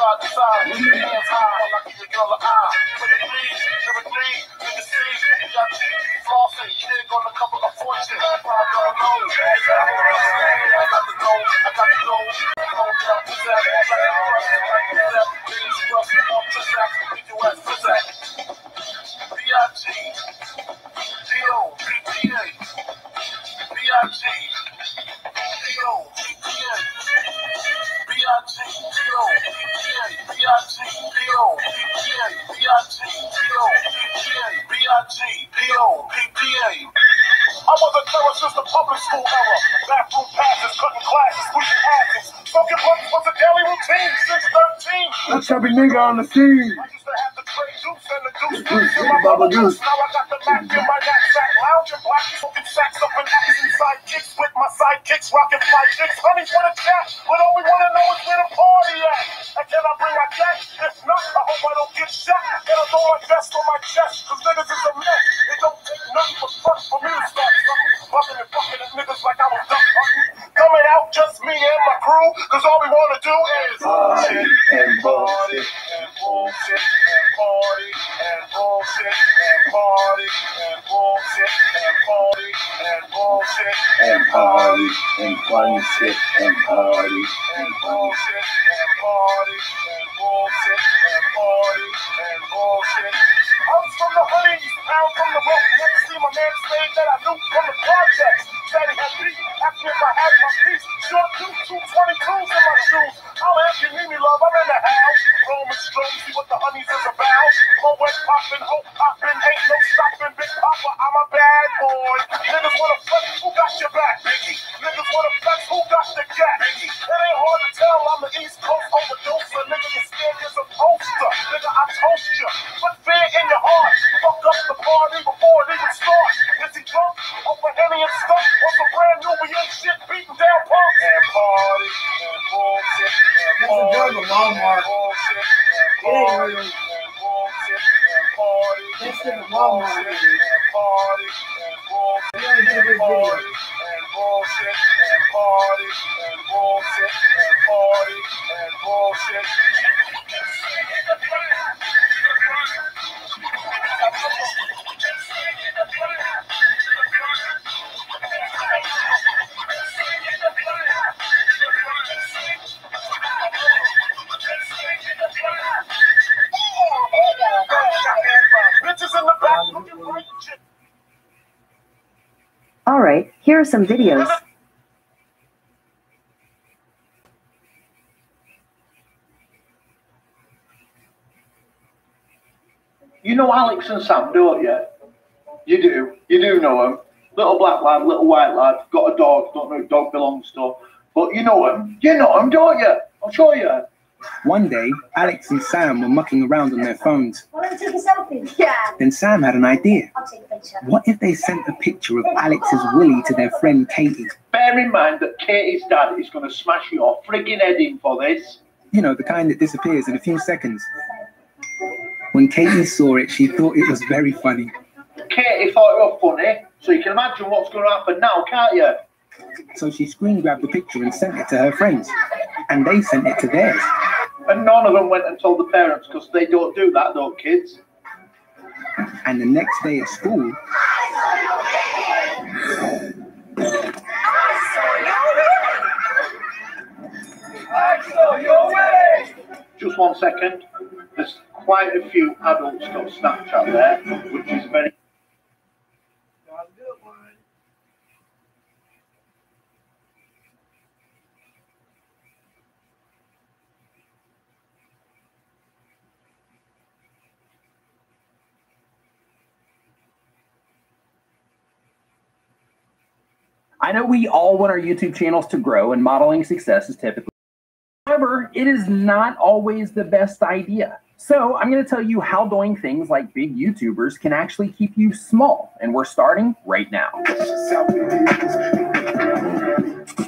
Speaker 6: side to side, with your hands high, while I give your girl an eye. The please, never three, nigga see, you got TV flossing, kid on a couple of fortune. Five dollar loan, I got the dough, I got the that? B.I.G. 13.
Speaker 7: A chubby nigga on the scene.
Speaker 6: I used to have the tray juice and the juice
Speaker 7: Goose,
Speaker 6: in my
Speaker 7: Bubba
Speaker 6: bubble
Speaker 7: Goose.
Speaker 6: juice. Now I got the Mac in my knapsack, lounging black, smoking sacks up and action sidekicks with my sidekicks, rocking fly chicks. Honey wanna
Speaker 3: are some videos.
Speaker 8: You know Alex and Sam, don't you? You do. You do know them. Little black lad, little white lad, got a dog, don't know who dog belongs to. But you know him. You know him, don't you? I'll show you.
Speaker 9: One day, Alex and Sam were mucking around on their phones.
Speaker 5: Want to take a selfie? Yeah.
Speaker 9: Then Sam had an idea.
Speaker 5: I'll take a picture.
Speaker 9: What if they sent a picture of Alex's willy to their friend Katie?
Speaker 8: Bear in mind that Katie's dad is going to smash your frigging head in for this.
Speaker 9: You know, the kind that disappears in a few seconds. When Katie saw it, she thought it was very funny.
Speaker 8: Katie thought it was funny, so you can imagine what's going to happen now, can't you?
Speaker 9: So she screen grabbed the picture and sent it to her friends. And they sent it to theirs.
Speaker 8: And none of them went and told the parents because they don't do that, don't kids?
Speaker 9: And the next day at school,
Speaker 8: Just one second. There's quite a few adults got Snapchat there, which is very.
Speaker 10: I know we all want our YouTube channels to grow, and modeling success is typically. However, it is not always the best idea. So, I'm going to tell you how doing things like big YouTubers can actually keep you small, and we're starting right now.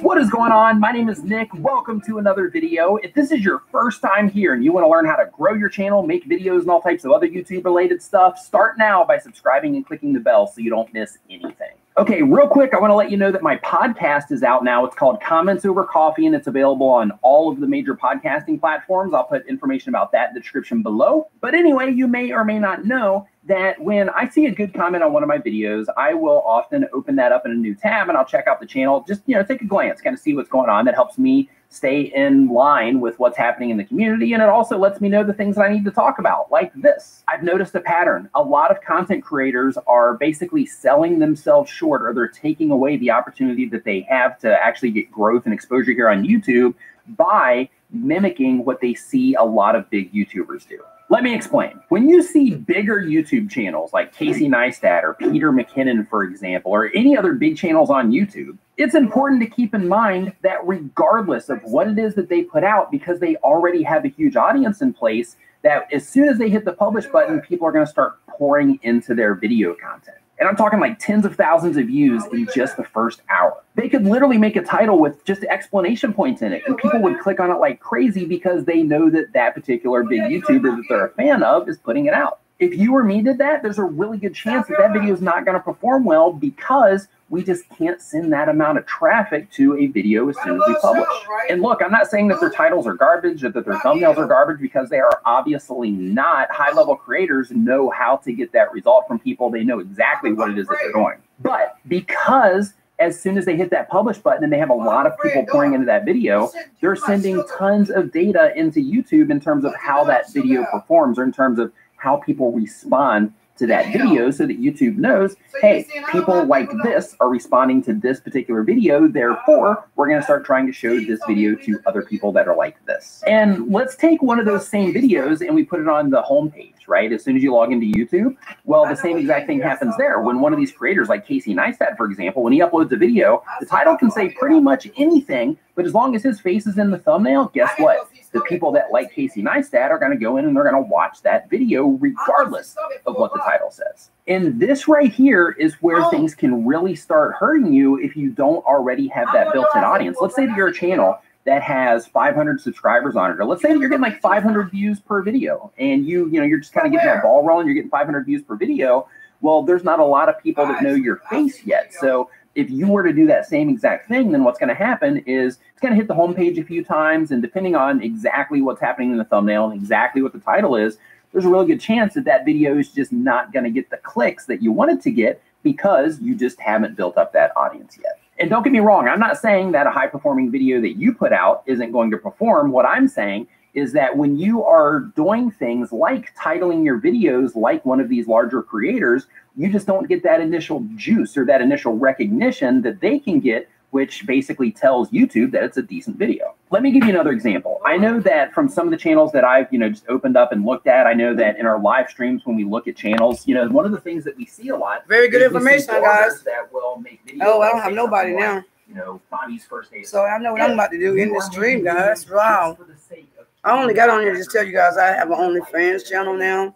Speaker 10: What is going on? My name is Nick. Welcome to another video. If this is your first time here and you want to learn how to grow your channel, make videos, and all types of other YouTube related stuff, start now by subscribing and clicking the bell so you don't miss anything. Okay, real quick, I want to let you know that my podcast is out now. It's called Comments Over Coffee, and it's available on all of the major podcasting platforms. I'll put information about that in the description below. But anyway, you may or may not know that when I see a good comment on one of my videos, I will often open that up in a new tab and I'll check out the channel, just you know, take a glance, kind of see what's going on. That helps me stay in line with what's happening in the community. And it also lets me know the things that I need to talk about, like this. I've noticed a pattern. A lot of content creators are basically selling themselves short or they're taking away the opportunity that they have to actually get growth and exposure here on YouTube by mimicking what they see a lot of big YouTubers do. Let me explain. When you see bigger YouTube channels like Casey Neistat or Peter McKinnon, for example, or any other big channels on YouTube, it's important to keep in mind that regardless of what it is that they put out, because they already have a huge audience in place, that as soon as they hit the publish button, people are going to start pouring into their video content. And I'm talking like tens of thousands of views in just the first hour. They could literally make a title with just explanation points in it, and people would click on it like crazy because they know that that particular big YouTuber that they're a fan of is putting it out. If you or me did that, there's a really good chance that that video is not going to perform well because we just can't send that amount of traffic to a video as soon as we publish. And look, I'm not saying that their titles are garbage or that their thumbnails are garbage because they are obviously not. High level creators know how to get that result from people. They know exactly what it is that they're doing. But because as soon as they hit that publish button and they have a lot of people pouring into that video, they're sending tons of data into YouTube in terms of how that video performs or in terms of how people respond to that video so that YouTube knows, hey, people like this are responding to this particular video. Therefore, we're going to start trying to show this video to other people that are like this. And let's take one of those same videos and we put it on the homepage, right? As soon as you log into YouTube, well, the same exact thing happens there. When one of these creators, like Casey Neistat, for example, when he uploads a video, the title can say pretty much anything, but as long as his face is in the thumbnail, guess what? The people that like Casey Neistat are going to go in and they're going to watch that video regardless of what the title says. And this right here is where things can really start hurting you if you don't already have that built-in audience. Let's say that you're a channel that has 500 subscribers on it, or let's say you're getting like 500 views per video, and you you know you're just kind of getting that ball rolling. You're getting 500 views per video. Well, there's not a lot of people that know your face yet, so if you were to do that same exact thing, then what's going to happen is it's going to hit the homepage a few times, and depending on exactly what's happening in the thumbnail and exactly what the title is, there's a really good chance that that video is just not going to get the clicks that you wanted to get because you just haven't built up that audience yet. And don't get me wrong, I'm not saying that a high performing video that you put out isn't going to perform. What I'm saying is that when you are doing things like titling your videos like one of these larger creators, you just don't get that initial juice or that initial recognition that they can get, which basically tells YouTube that it's a decent video. Let me give you another example. I know that from some of the channels that I've, you know, just opened up and looked at, I know that in our live streams when we look at channels, you know, one of the things that we see a lot.
Speaker 2: Very good
Speaker 10: is we see
Speaker 2: information, guys.
Speaker 10: That will make videos.
Speaker 2: Oh, I don't have nobody now.
Speaker 10: like, You know, Bobby's first day.
Speaker 2: So I know what I'm about to do in
Speaker 10: this
Speaker 2: stream, guys. Wow.
Speaker 10: just For the sake of
Speaker 2: I only got on here to just tell you guys I have an OnlyFans channel now.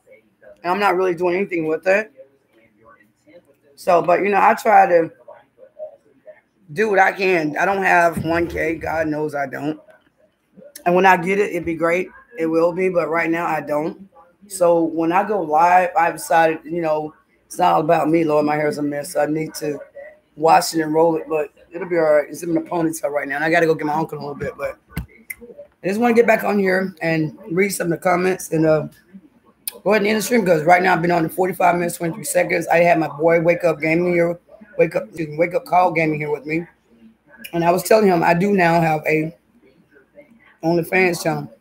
Speaker 2: And I'm not really doing anything with it. So, but you know, I try to do what I can. I don't have 1K. God knows I don't. And when I get it, it'd be great. It will be, but right now I don't. So when I go live, I've decided, you know, it's not all about me, Lord. My hair's a mess. So I need to wash it and roll it, but it'll be all right. It's in a ponytail right now. And I got to go get my uncle a little bit, but I just want to get back on here and read some of the comments and uh, go ahead and end the stream because right now I've been on in 45 minutes, 23 seconds. I had my boy wake up gaming here, wake up, wake up call gaming here with me. And I was telling him I do now have a OnlyFans channel.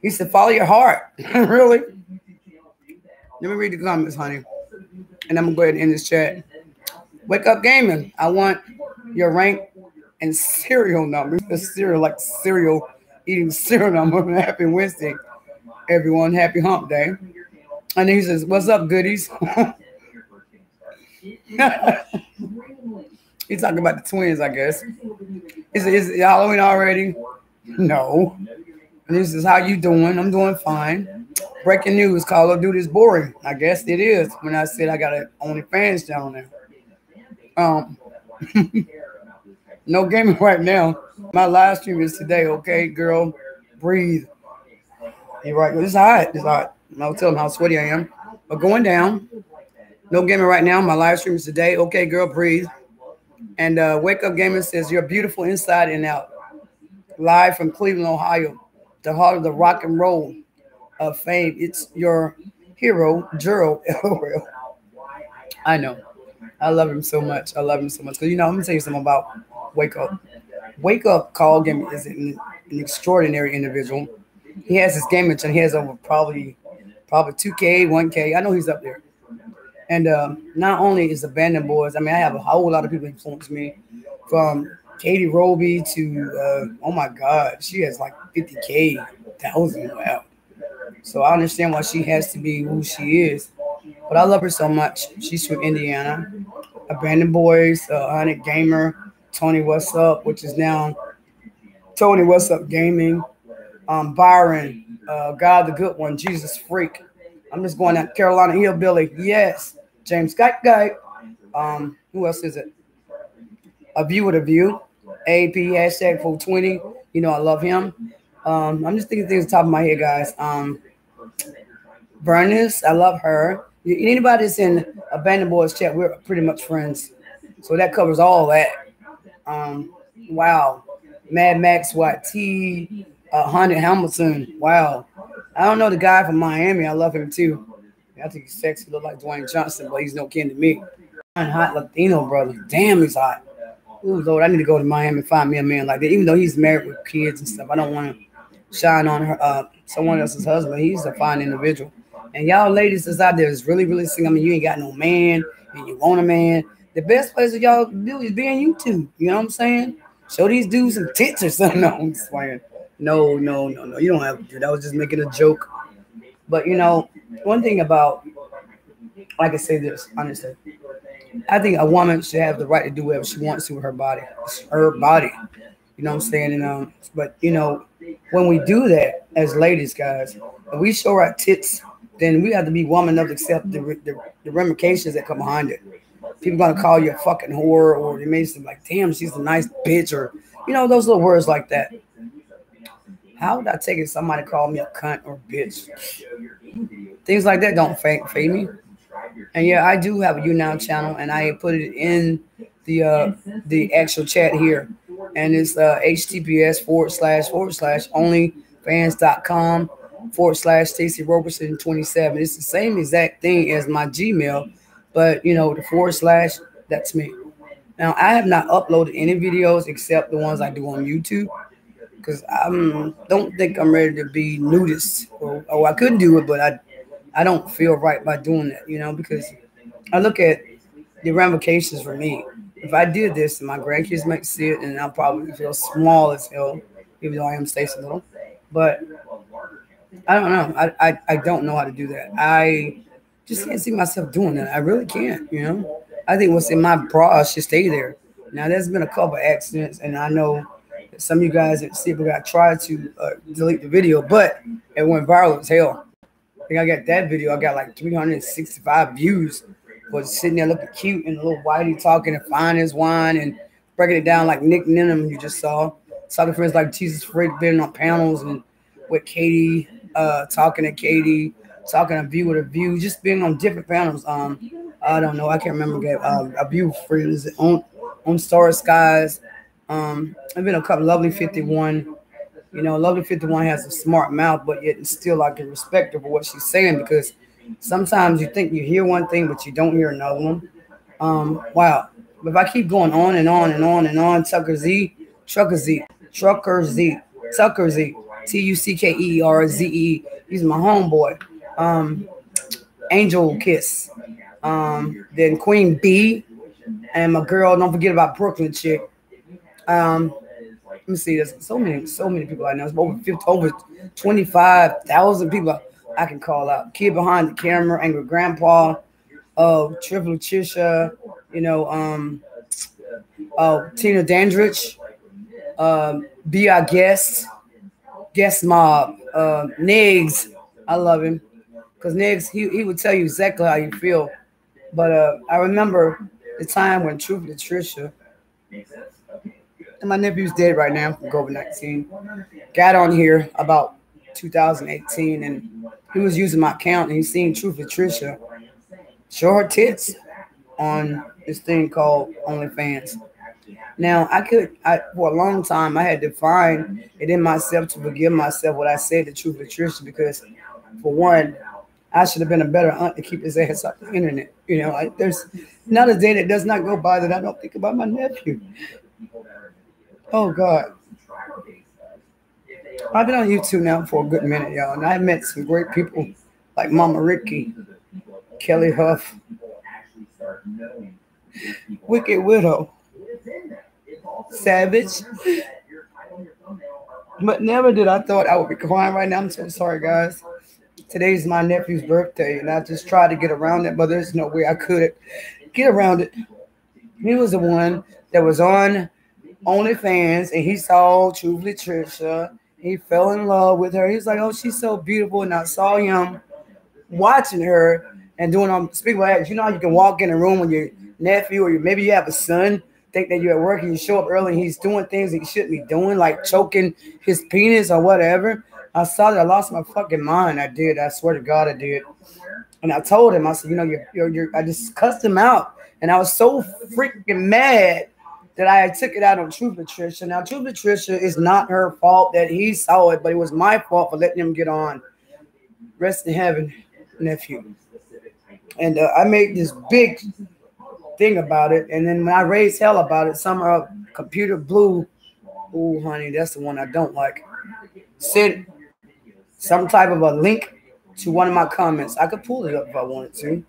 Speaker 2: He said, follow your heart. [LAUGHS] really? Let me read the comments, honey. And I'm gonna go ahead and end this chat. Wake up gaming. I want your rank and serial number. The cereal like cereal eating [LAUGHS] cereal number. Happy Wednesday, everyone. Happy hump day. And he says, What's up, goodies? [LAUGHS] He's talking about the twins, I guess. Is, is Halloween already? No. This is how you doing. I'm doing fine. Breaking news: Call of Duty is boring. I guess it is. When I said I got an OnlyFans down there. Um, [LAUGHS] no gaming right now. My live stream is today. Okay, girl, breathe. You're right. It's hot. It's hot. I'll tell them how sweaty I am. But going down. No gaming right now. My live stream is today. Okay, girl, breathe. And uh, Wake Up Gaming says you're beautiful inside and out. Live from Cleveland, Ohio, the heart of the rock and roll of fame. It's your hero, Gerald [LAUGHS] Jero. I know. I love him so much. I love him so much. Because you know, I'm gonna tell you something about Wake Up. Wake Up Call Game is an, an extraordinary individual. He has his game and he has over probably probably 2K, 1K. I know he's up there. And um, not only is the Abandoned Boys, I mean, I have a whole lot of people influence me from Katie Roby to, uh, oh my God, she has like 50K, thousand. Wow. So I understand why she has to be who she is. But I love her so much. She's from Indiana. Abandoned Boys, uh, Hunted Gamer, Tony What's Up, which is now Tony What's Up Gaming, um, Byron, uh, God the Good One, Jesus Freak. I'm just going out Carolina Hillbilly. Yes. James Guy. Um, who else is it? A View with a View. AP hashtag 420. You know, I love him. Um, I'm just thinking things on top of my head, guys. Um, Bernice, I love her. Anybody that's in Abandoned Boys chat, we're pretty much friends. So that covers all that. Um, wow. Mad Max YT, uh, Hunted Hamilton. Wow. I don't know the guy from Miami. I love him too. I think he's sexy, look like Dwayne Johnson, but he's no kin to me. I'm Hot Latino brother. Damn, he's hot. Ooh, Lord, I need to go to Miami and find me a man like that. Even though he's married with kids and stuff, I don't want to shine on her, uh, someone else's husband. He's a fine individual. And y'all ladies that's out there is really, really single. I mean, you ain't got no man and you want a man. The best place that y'all do is be on YouTube. You know what I'm saying? Show these dudes some tits or something. [LAUGHS] No, I'm playing. No, no, no, no. You don't have to that. I was just making a joke. But you know, one thing about I can say this honestly. I think a woman should have the right to do whatever she wants to with her body. It's her body. You know what I'm saying? And um, but you know, when we do that as ladies, guys, we show our tits, then we have to be woman enough to accept the, the, the ramifications that come behind it. People gonna call you a fucking whore, or they may say like, "Damn, she's a nice bitch," or you know, those little words like that. How would I take it? Somebody called me a cunt or bitch. Things like that don't fade, me. And yeah, I do have a YouNow channel, and I put it in the uh, the actual chat here, and it's uh, HTTPS forward slash forward slash onlyfans.com forward slash Stacy Roberson 27. It's the same exact thing as my Gmail, but you know the forward slash that's me. Now I have not uploaded any videos except the ones I do on YouTube because I don't think I'm ready to be nudist. Or, or I could do it, but I I don't feel right by doing that, you know, because I look at the ramifications for me. If I did this, my grandkids might see it, and I'll probably feel small as hell, even though I am Stacy Little. But I don't know. I, I, I don't know how to do that. I just can't see myself doing that. I really can't, you know. I think what's in my bra should stay there. Now, there's been a couple accidents, and I know Some of you guys at see I tried to uh, delete the video, but it went viral as hell. I think I got that video. I got like 365 views for sitting there looking cute and a little whitey talking and fine as wine and breaking it down like Nick Ninham you just saw. Talking friends like Jesus Freak being on panels and with Katie, uh, talking to Katie, talking a view with a view, just being on different panels. Um, I don't know, I can't remember. Um, a view friends on on Star Skies. Um, I've been a couple lovely 51. You know, lovely 51 has a smart mouth, but yet it's still like can respect for what she's saying because sometimes you think you hear one thing, but you don't hear another one. Um, wow. But If I keep going on and on and on and on, Tucker Z, Trucker Z, Trucker Z, Tucker Z, T U C K E R Z E. He's my homeboy. Um, Angel Kiss. Um, then Queen B, and my girl. Don't forget about Brooklyn chick. Um, let me see. There's so many, so many people I know. It's over 50, over 25,000 people I can call out. Kid behind the camera, Angry Grandpa, uh, Triple Letitia, you know, um, uh, Tina Dandridge, uh, Be Our Guest, Guest Mob, uh, Niggs. I love him because Niggs, he, he would tell you exactly how you feel. But uh, I remember the time when Truth Latricia, and my nephew's dead right now from COVID 19, got on here about 2018 and he was using my account and he seen Truth Latricia show her tits on this thing called OnlyFans. Now I could, I for a long time I had to find it in myself to forgive myself what I said to Truth Latricia because, for one, I should have been a better aunt to keep his ass off the internet. You know, there's not a day that does not go by that I don't think about my nephew. Oh God. I've been on YouTube now for a good minute, y'all, and I met some great people like Mama Ricky, Kelly Huff, Wicked Widow, Savage. But never did I thought I would be crying right now. I'm so sorry, guys. Today's my nephew's birthday, and I just tried to get around it, but there's no way I could get around it. He was the one that was on Mm-hmm. OnlyFans, and he saw True Latricia. He fell in love with her. He was like, "Oh, she's so beautiful," and I saw him watching her and doing on speaking of You know how you can walk in a room with your nephew, or maybe you have a son, think that you're at work and you show up early, and he's doing things he shouldn't be doing, like choking his penis or whatever. I saw that I lost my fucking mind. I did. I swear to God, I did. And I told him, I said, you know, you're, you're, you're I just cussed him out. And I was so freaking mad that I took it out on True Patricia. Now, True Patricia is not her fault that he saw it, but it was my fault for letting him get on. Rest in heaven, nephew. And uh, I made this big thing about it. And then when I raised hell about it, some uh, computer blue, oh, honey, that's the one I don't like, sent some type of a link to one of my comments. I could pull it up if I wanted to,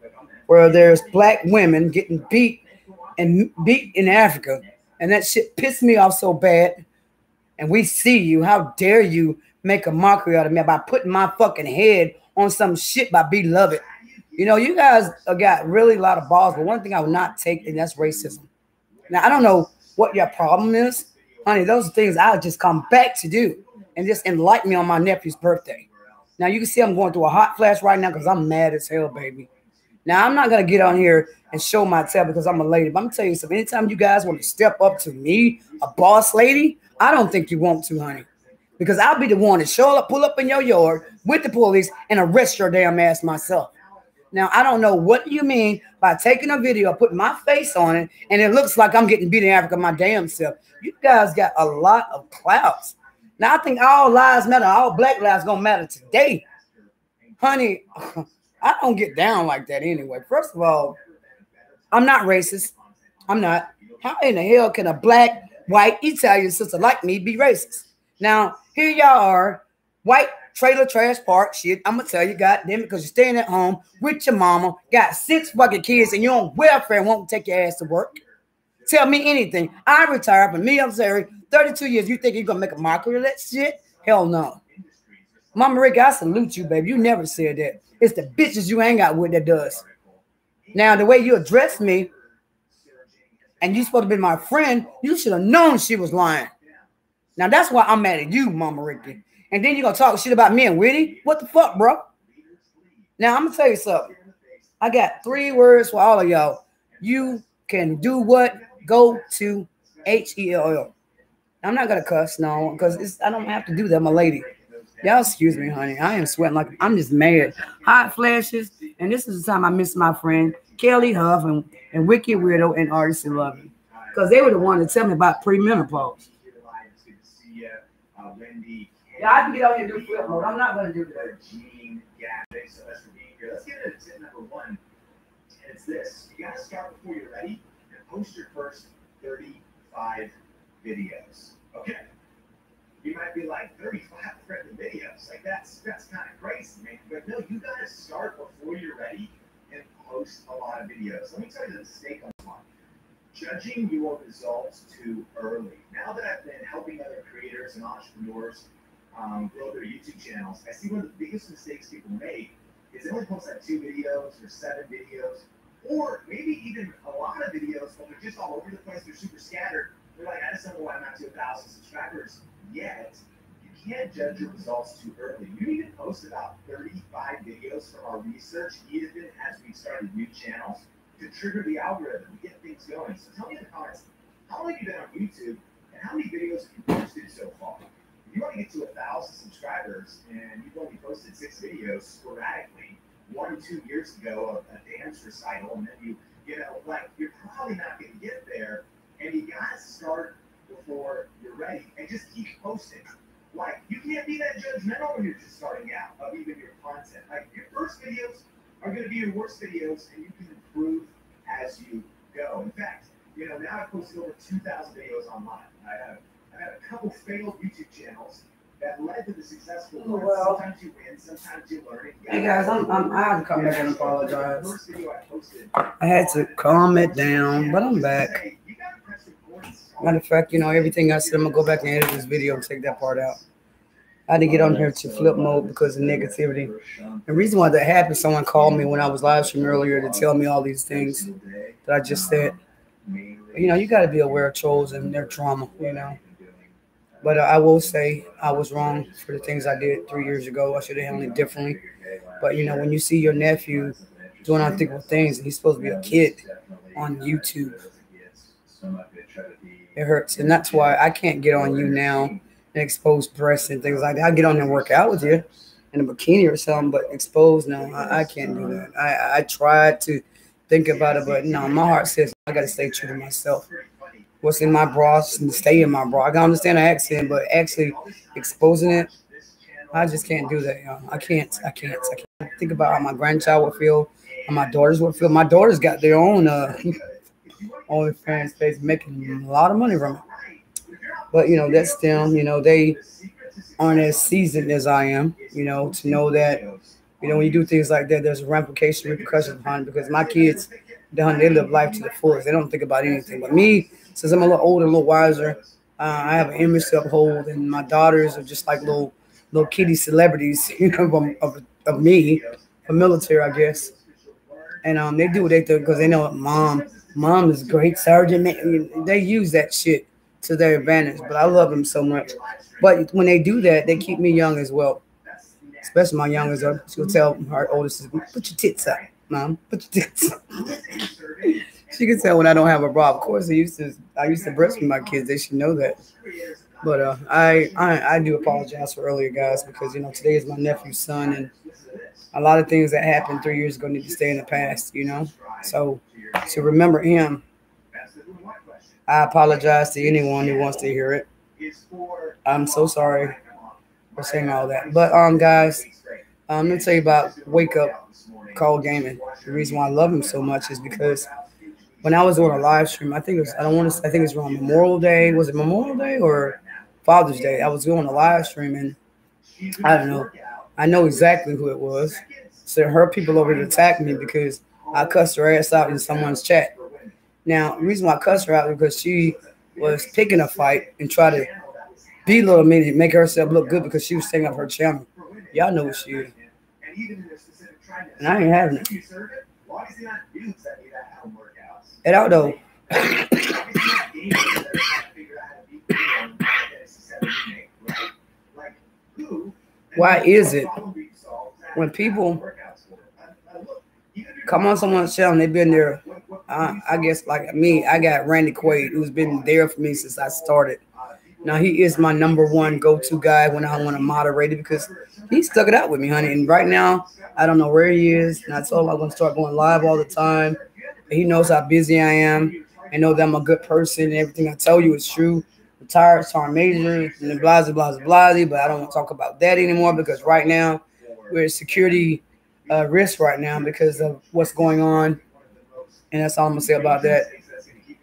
Speaker 2: where there's black women getting beat and beat in Africa. And that shit pissed me off so bad. And we see you. How dare you make a mockery out of me by putting my fucking head on some shit by beloved. You know, you guys got really a lot of balls, but one thing I would not take, and that's racism. Now, I don't know what your problem is, honey. Those things I'll just come back to do and just enlighten me on my nephew's birthday. Now you can see I'm going through a hot flash right now because I'm mad as hell, baby. Now I'm not gonna get on here and show my tail because I'm a lady. But I'm gonna tell you something. Anytime you guys want to step up to me, a boss lady, I don't think you want to, honey. Because I'll be the one to show up, pull up in your yard with the police and arrest your damn ass myself. Now I don't know what you mean by taking a video, putting my face on it, and it looks like I'm getting beat in Africa my damn self. You guys got a lot of clouds. Now I think all lives matter, all black lives gonna matter today. Honey, [LAUGHS] I don't get down like that anyway. First of all, I'm not racist. I'm not. How in the hell can a black, white, Italian sister like me be racist? Now, here y'all are, white trailer trash park shit. I'm gonna tell you, goddamn it, because you're staying at home with your mama, got six fucking kids, and you're on welfare and won't take your ass to work. Tell me anything. I retired from me, I'm sorry, 32 years, you think you're gonna make a mockery of that shit? Hell no. Mama Rick, I salute you, baby. You never said that. It's the bitches you hang out with that does. Now, the way you address me, and you supposed to be my friend, you should have known she was lying. Now that's why I'm mad at you, Mama Ricky. And then you're gonna talk shit about me and Whitty? What the fuck, bro? Now I'm gonna tell you something. I got three words for all of y'all. You can do what? Go to H E L L. I'm not gonna cuss, no, because I don't have to do that, my lady. Y'all excuse me, honey. I am sweating like I'm just mad. Hot flashes, and this is the time I miss my friend Kelly Huff and, and Wicked Weirdo and Artist in Loving. Because they were the one to tell me about premenopause. Yeah, I can get out here and do flip mode. I'm not gonna do that.
Speaker 11: Let's get into tip number one. And it's this. You gotta start before you're ready and post your first 35 videos. Okay. You might be like 35 friendly videos. Like that's that's kind of crazy, man. But no, you gotta start before you're ready and post a lot of videos. Let me tell you the mistake I'm one. Judging your results too early. Now that I've been helping other creators and entrepreneurs um, grow their YouTube channels, I see one of the biggest mistakes people make is they only post like two videos or seven videos, or maybe even a lot of videos, but they're just all over the place. They're super scattered. They're like, I just don't know why I'm not to a thousand subscribers yet. You can't judge your results too early. You need to post about 35 videos for our research, even as we started new channels, to trigger the algorithm, to get things going. So tell me in the comments, how long have you been on YouTube, and how many videos have you posted so far? If you want to get to a thousand subscribers and you've only posted six videos sporadically, one two years ago, a dance recital, and then you, you know, like you're probably not going to get there. And you got to start before you're ready and just keep posting. Like you can't be that judgmental when you're just starting out of even your content. Like your first videos are going to be your worst videos, and you can improve as you go. In fact, you know now I've posted over 2,000 videos online. I have I've had a couple failed YouTube channels that led to the successful oh, ones.
Speaker 2: Well.
Speaker 11: sometimes you win, sometimes you learn. You
Speaker 2: Hey guys, I'm, I'm I had to come back and apologize.
Speaker 11: First video I posted,
Speaker 2: I had to calm it down, but I'm back.
Speaker 11: say, you gotta press record and start.
Speaker 2: Matter of fact, you know, everything I said, I'm gonna go back and edit this video and take that part out. I had to get on here to flip mode because of negativity. The reason why that happened, someone called me when I was live streaming earlier to tell me all these things that I just said. You know, you got to be aware of trolls and their trauma, you know. But I will say I was wrong for the things I did three years ago. I should have handled it differently. But, you know, when you see your nephew doing unthinkable things and he's supposed to be a kid on YouTube, it hurts. And that's why I can't get on YouNow and expose breasts and things like that. I get on there and work out with you in a bikini or something, but exposed, no, I, I can't do that. I, I tried to think about it, but no, my heart says I got to stay true to myself. What's in my bra and stay in my bra. I can understand the accent, but actually exposing it, I just can't do that, y'all. I can't. I can't. I can't think about how my grandchild would feel, how my daughters would feel. My daughters got their own uh [LAUGHS] OnlyFans page, making a lot of money from it. But you know, that's them. You know, they aren't as seasoned as I am. You know, to know that you know when you do things like that, there's a ramification, repercussions behind it. Because my kids, done, they live life to the fullest. They don't think about anything. But me, since I'm a little older, a little wiser, uh, I have an image to uphold, and my daughters are just like little little kitty celebrities, [LAUGHS] you know, of, of, of me, a military, I guess. And um, they do what they do because they know mom, mom is great sergeant. Man, they use that shit to their advantage. But I love them so much. But when they do that, they keep me young as well. Especially my youngest, she'll tell her oldest, "Put your tits up, mom. Put your tits." up." [LAUGHS] she can tell when I don't have a bra. Of course, I used to. I used to breastfeed my kids. They should know that. But uh, I, I I do apologize for earlier, guys, because you know today is my nephew's son, and a lot of things that happened three years ago need to stay in the past. You know, so to remember him, I apologize to anyone who wants to hear it. I'm so sorry for saying all that. But um, guys, um, let me tell you about Wake Up Call Gaming. The reason why I love him so much is because when I was doing a live stream, I think it was I don't want to I think it's around Memorial Day. Was it Memorial Day or Father's Day? I was doing a live stream and I don't know. I know exactly who it was. So her people over to attack me because I cussed her ass out in someone's chat. Now, the reason why I cussed her out because she was picking a fight and try to belittle me to make herself look good because she was setting up her channel. Y'all know what she is. And I ain't having it. And out though. Why is it when people come on someone's channel, they've been there, uh, I guess like me, I got Randy Quaid, who's been there for me since I started. Now he is my number one go-to guy when I want to moderate it because he stuck it out with me, honey. And right now, I don't know where he is. And I told him I'm to start going live all the time. He knows how busy I am. I know that I'm a good person and everything I tell you is true. Retired sergeant major and blah, blah, blah, blah, but I don't want to talk about that anymore because right now we're security uh, risk right now because of what's going on. And that's all I'm going to say about that.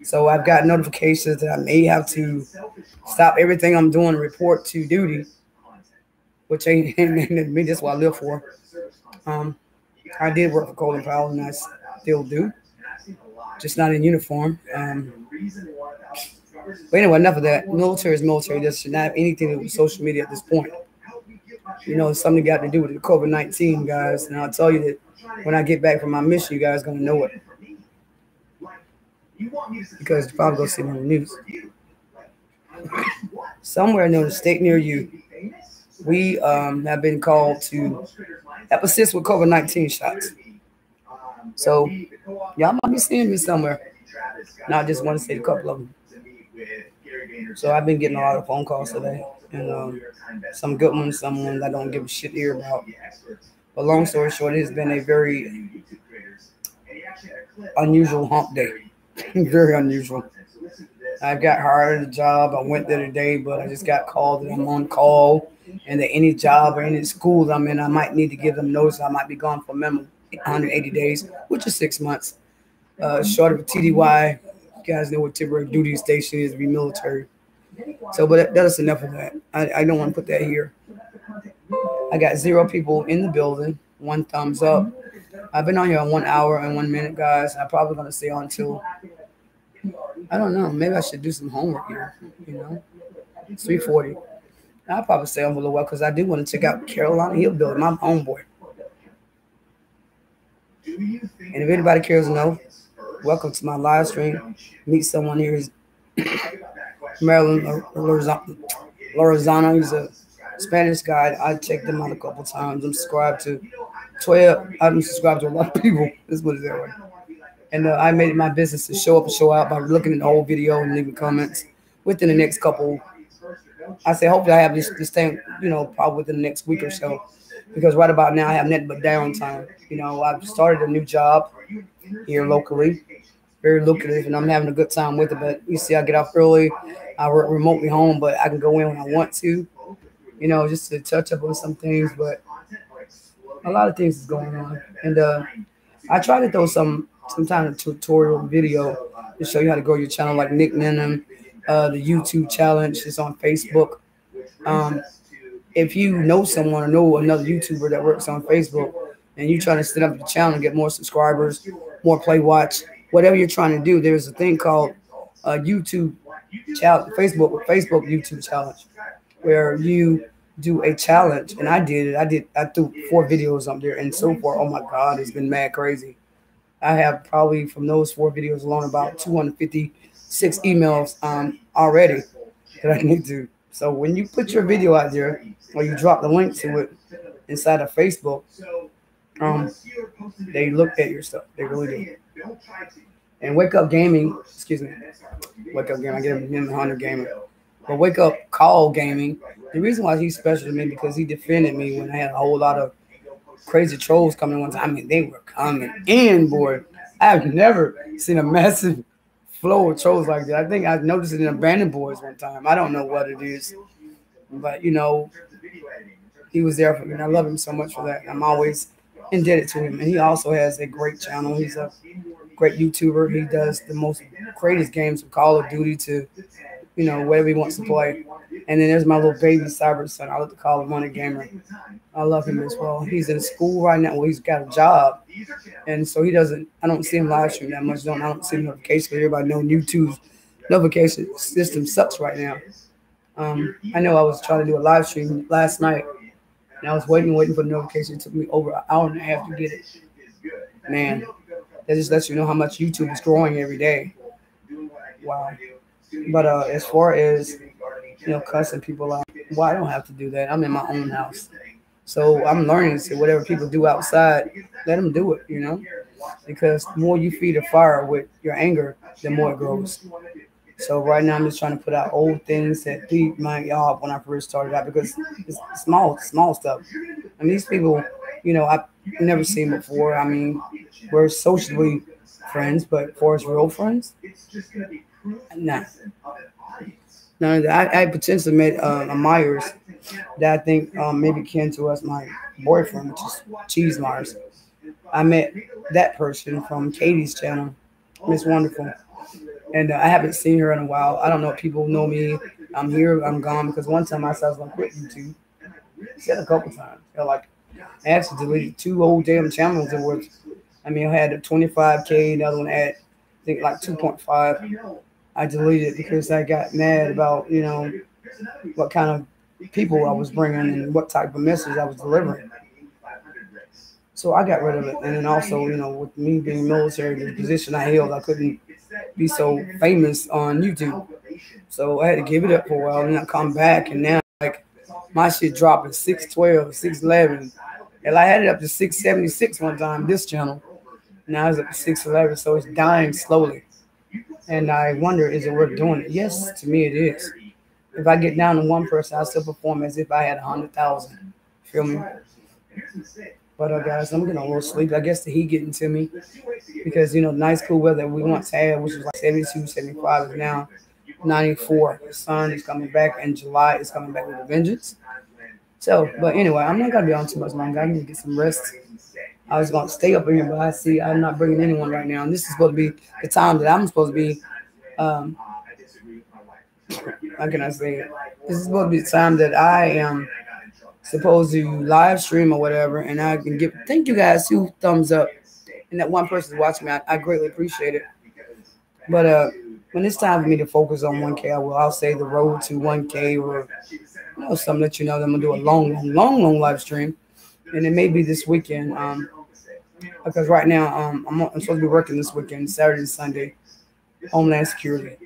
Speaker 2: So I've got notifications that I may have to stop everything I'm doing report to duty, which ain't [LAUGHS] me. That's what I live for. Um, I did work for Colin Powell, and I still do, just not in uniform. Um, but anyway, enough of that. Military is military. This should not have anything to do with social media at this point. You know, something got to do with the COVID 19, guys. And I'll tell you that when I get back from my mission, you guys going to know it. Because you're probably going to see it on the news. [LAUGHS] Somewhere in the state near you, we um, have been called to help assist with COVID 19 shots. So, y'all might be seeing me somewhere. Not just want to say a couple of them. So, I've been getting a lot of phone calls today, and um, some good ones, some ones I don't give a shit here about. But long story short, it has been a very unusual hump day. [LAUGHS] very unusual. I got hired at a job. I went there today, but I just got called that I'm on call and that any job or any school I'm in, I might need to give them notice. I might be gone for minimum 180 days, which is six months. Uh, short of TDY, you guys know what temporary duty station is, to be military. So, but that is enough of that. I, I don't want to put that here. I got zero people in the building. One thumbs up. I've been on here one hour and one minute, guys. I'm probably gonna stay on till I don't know. Maybe I should do some homework here. You know, 340. I'll probably stay on a little while because I do want to check out Carolina Hillbilly. My homeboy. And if anybody cares to know, welcome to my live stream. Meet someone here. Marilyn Lorenzano. He's a Spanish guy. I checked him out a couple times. I'm subscribed to 12. I'm subscribed to a lot of people. [LAUGHS] Is that. And uh, I made it my business to show up and show out by looking at the whole video and leaving comments within the next couple. I say hopefully I have this this thing, you know, probably within the next week or so. Because right about now I have nothing but downtime. You know, I've started a new job here locally, very lucrative, and I'm having a good time with it. But you see, I get off early. I work remotely home, but I can go in when I want to. You know, just to touch up on some things. But a lot of things is going on, and uh, I try to throw some some kind of tutorial video to show you how to grow your channel, like Nick Nenham, uh, the YouTube challenge is on Facebook. Um, if you know someone or know another YouTuber that works on Facebook and you're trying to set up your channel and get more subscribers, more play watch, whatever you're trying to do, there's a thing called uh, YouTube challenge, Facebook Facebook YouTube challenge, where you do a challenge, and I did it. I did. I threw four videos up there, and so far, oh my god, it's been mad crazy. I have probably from those four videos alone about 256 emails um, already that I need to. So when you put your video out there or you drop the link to it inside of Facebook, um, they look at your stuff. They really do. And Wake Up Gaming, excuse me, Wake Up Gaming, I get him 100 Gaming. But Wake Up Call Gaming, the reason why he's special to me because he defended me when I had a whole lot of crazy trolls coming one time. I mean, they were coming in, boy. I've never seen a massive flow of trolls like that. I think I noticed it in Abandoned Boys one time. I don't know what it is, but you know, he was there for me, and I love him so much for that. I'm always indebted to him, and he also has a great channel. He's a great YouTuber. He does the most greatest games from Call of Duty to, you know, whatever he wants to play. And then there's my little baby cyber son. I like to call him Money Gamer. I love him as well. He's in school right now. Well, he's got a job, and so he doesn't. I don't see him live stream that much. Don't I don't see notifications. Everybody know YouTube's notification system sucks right now. Um, I know I was trying to do a live stream last night, and I was waiting, waiting for the notification. It took me over an hour and a half to get it. Man, that just lets you know how much YouTube is growing every day. Wow. But uh, as far as you know, cussing people out. Well, I don't have to do that. I'm in my own house. So I'm learning to say whatever people do outside, let them do it, you know, because the more you feed a fire with your anger, the more it grows. So right now I'm just trying to put out old things that beat my y'all when I first started out because it's small, small stuff. And these people, you know, I've never seen before. I mean, we're socially friends, but for us real friends, nah. None of that. I, I potentially met uh, a Myers that I think um, maybe kin to us, my boyfriend, which is Cheese Myers. I met that person from Katie's channel, Miss Wonderful. And uh, I haven't seen her in a while. I don't know if people know me. I'm here, I'm gone. Because one time I said I was going to quit YouTube. Said a couple times. They're like, I actually deleted two old damn channels that were, I mean, I had a 25K, another one at I think, like 2.5. I deleted it because I got mad about, you know, what kind of people I was bringing and what type of message I was delivering. So I got rid of it. And then also, you know, with me being military, the position I held, I couldn't be so famous on YouTube. So I had to give it up for a while and then come back. And now, like, my shit dropping 612, 611. And I had it up to 676 one time, this channel. Now it's up to 611. So it's dying slowly. And I wonder, is it worth doing it? Yes, to me it is. If I get down to one person, I still perform as if I had hundred thousand. Feel me? But uh, guys, I'm getting a little sleepy. I guess the heat getting to me because you know, nice cool weather we once had, which was like 72, 75, is now 94. The sun is coming back, and July is coming back with a vengeance. So, but anyway, I'm not gonna be on too much longer. I need to get some rest. I was gonna stay up here, but I see I'm not bringing anyone right now. And this is supposed to be the time that I'm supposed to be. Um, how can I say it? This is supposed to be the time that I am supposed to live stream or whatever, and I can give. Thank you guys two thumbs up, and that one person watching me. I, I greatly appreciate it. But uh, when it's time for me to focus on 1K, I will. I'll say the road to 1K or know something that you know that I'm gonna do a long, long, long, long live stream, and it may be this weekend. Um, because right now um, I'm, I'm supposed to be working this weekend, Saturday and Sunday, Homeland Security,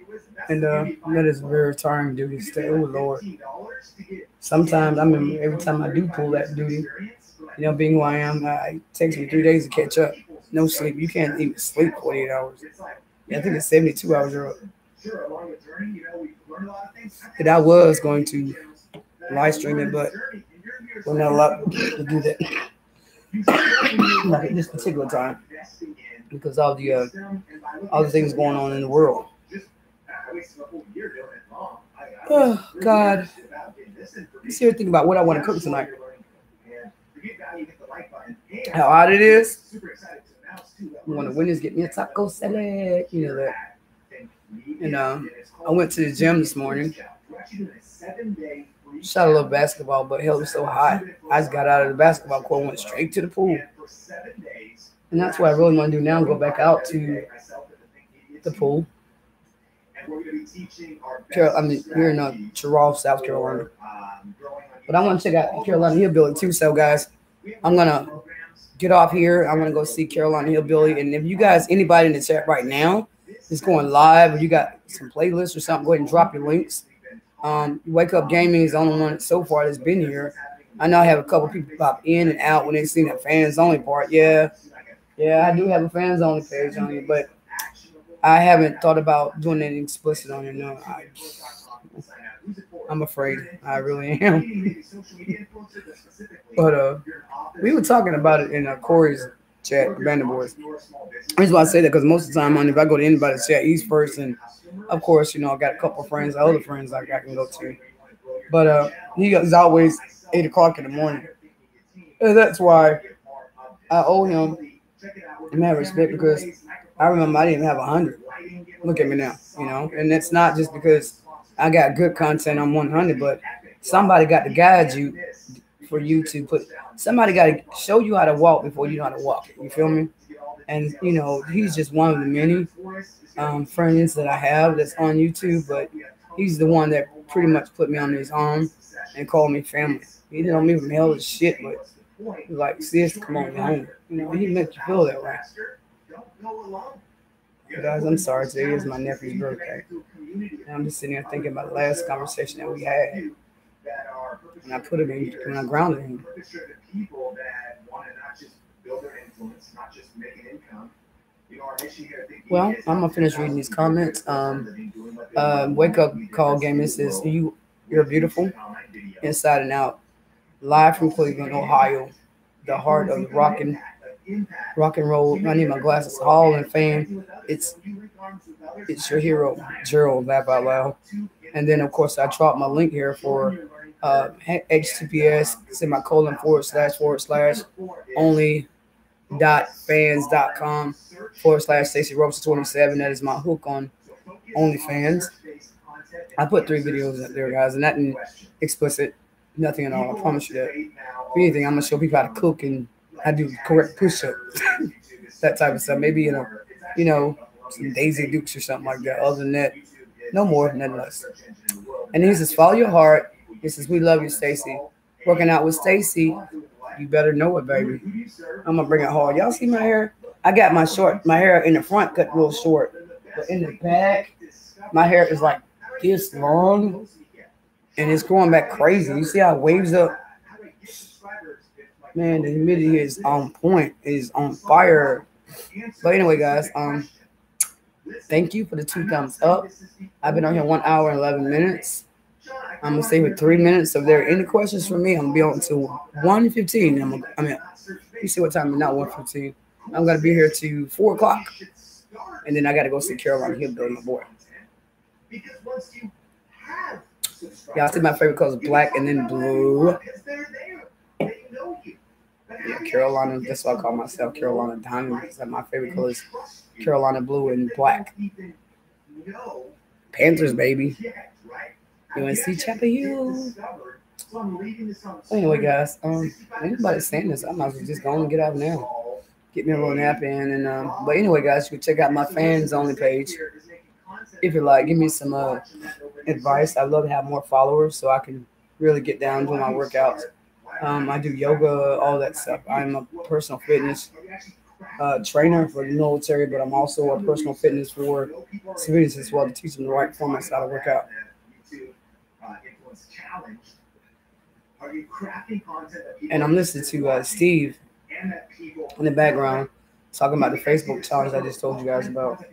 Speaker 2: and uh, that is very tiring duty. Oh Lord. Sometimes I mean, every time I do pull that duty, you know, being who I am, uh, it takes me three days to catch up. No sleep. You can't even sleep 48 hours. Yeah, I think it's 72 hours. And I was going to live stream it, but we're not allowed to do that like at this particular time because all the uh, the things going on in the world. Oh [SIGHS] God! Let's here think about what I want to cook tonight. How odd it is. I want to win this, get me a taco salad. You know that. And uh, I went to the gym this morning. Shot a little basketball, but hell, was so hot. I just got out of the basketball court, went straight to the pool. And that's what I really want to do now, go back out to the pool. Carol, I mean, we're in uh, Giraffe, South Carolina. But I want to check out Carolina Hillbilly too. So, guys, I'm going to get off here. I'm going to go see Carolina Hillbilly. And if you guys, anybody in the chat right now is going live, or you got some playlists or something, go ahead and drop your links. Um, Wake Up Gaming is the only one so far that's been here. I know I have a couple people pop in and out when they see that fans only part. Yeah, yeah, I do have a fans only page on it, but I haven't thought about doing anything explicit on it. No, I, I'm afraid. I really [LAUGHS] am. but uh, we were talking about it in uh, Corey's chat, Bandit Boys. The reason why I say that because most of the time, on if I go to anybody's chat, he's first, and of course, you know, I got a couple friends, other friends like I can go to. But uh, he is always eight o'clock in the morning. And that's why I owe him mad respect because I remember I didn't have a hundred. Look at me now, you know, and it's not just because I got good content on 100, but somebody got to guide you for you to put. Somebody got to show you how to walk before you know how to walk. You feel me? And you know, he's just one of the many um, friends that I have that's on YouTube, but he's the one that pretty much put me on his arm and called me family. He didn't know me from hell as shit, but like, sis, come on, home. You know, he meant you feel that way. Guys, I'm sorry. Today is my nephew's birthday. And I'm just sitting here thinking about the last conversation that we had. And I put it in when I grounded him.
Speaker 11: people that want to not just build their influence, not just make an income. You know, our mission here at Big
Speaker 2: Well, I'm gonna finish reading these comments. Um, uh, wake up call gaming says you you're beautiful inside and out. Live from Cleveland, Ohio, the heart of rock and rock and roll. I need my glasses. Hall and fame. It's it's your hero, Gerald. Laugh out loud. And then of course I dropped my link here for uh, HTTPS semicolon forward slash forward slash only dot fans dot com forward slash Stacy Roberson 27. That is my hook on OnlyFans. I put three videos up there, guys, and nothing explicit, nothing at all. I promise you that. If anything, I'm gonna show people how to cook and how to do correct push up, [LAUGHS] that type of stuff. Maybe you know, you know, some Daisy Dukes or something like that. Other than that, no more, nothing less. And he says, follow your heart. He says, we love you, Stacy. Working out with Stacy, you better know it, baby. I'm gonna bring it hard. Y'all see my hair? I got my short, my hair in the front cut real short, but in the back, my hair is like this long, and it's growing back crazy. You see how it waves up? Man, the humidity is on point, It is on fire. But anyway, guys, um, thank you for the two thumbs up. I've been on here one hour and eleven minutes. I'm gonna stay with three minutes. So if there are any questions for me, I'm gonna be on to 115. I'm gonna, I mean, you see what time? Not 115. I'm gonna be here to four o'clock, and then I gotta go see Carolina Hillbilly, my boy. Y'all see my favorite color is black and then blue. Yeah, Carolina. That's why I call myself Carolina Diamond. My favorite color is Carolina blue and black. Panthers, baby. UNC Chapel Hill. Anyway, guys, um, anybody saying this, I might as well just go and get out now. Get me a little nap in, and um, but anyway, guys, you can check out my fans only page if you like. Give me some uh advice. I'd love to have more followers so I can really get down doing my workouts. Um, I do yoga, all that stuff. I'm a personal fitness uh, trainer for the military, but I'm also a personal fitness for civilians as well to teach them the right formats how to work out. And I'm listening to uh, Steve in the background talking about the Facebook challenge I just told you guys about.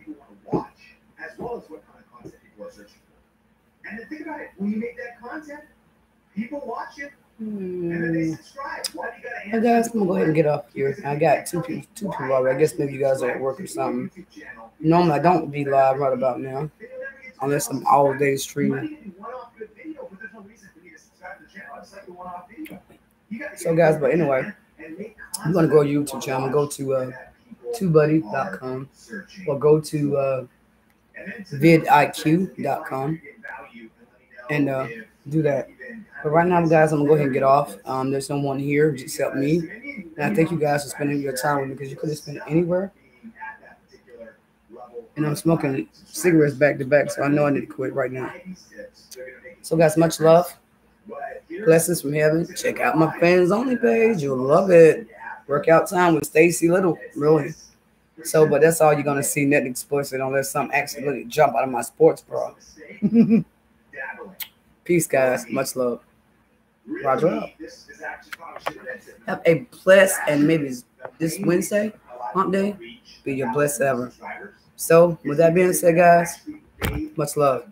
Speaker 11: And think about it: when you make that content, people watch it
Speaker 2: Hmm. Hey guys, I'm gonna go ahead and get off here. I got two people, two people already. I guess maybe you guys are at work or something. Normally, I don't be live right about now, unless I'm all day streaming. So, guys, but anyway, I'm gonna go to YouTube channel. Go to uh, or go to uh, vidiq.com and uh, do that. But right now, guys, I'm gonna go ahead and get off. Um, there's no one here except me, and I thank you guys for spending your time with me because you could have spent it anywhere. And I'm smoking cigarettes back to back, so I know I need to quit right now. So, guys, much love, blessings from heaven. Check out my fans only page; you'll love it. Workout time with Stacy Little, really. So, but that's all you're gonna see. Nothing explicit unless something accidentally jump out of my sports bra. [LAUGHS] Peace, guys. Much love. Roger up. Have a blessed and maybe this Wednesday, hump day, be your blessed ever. So, with that being said, guys, much love.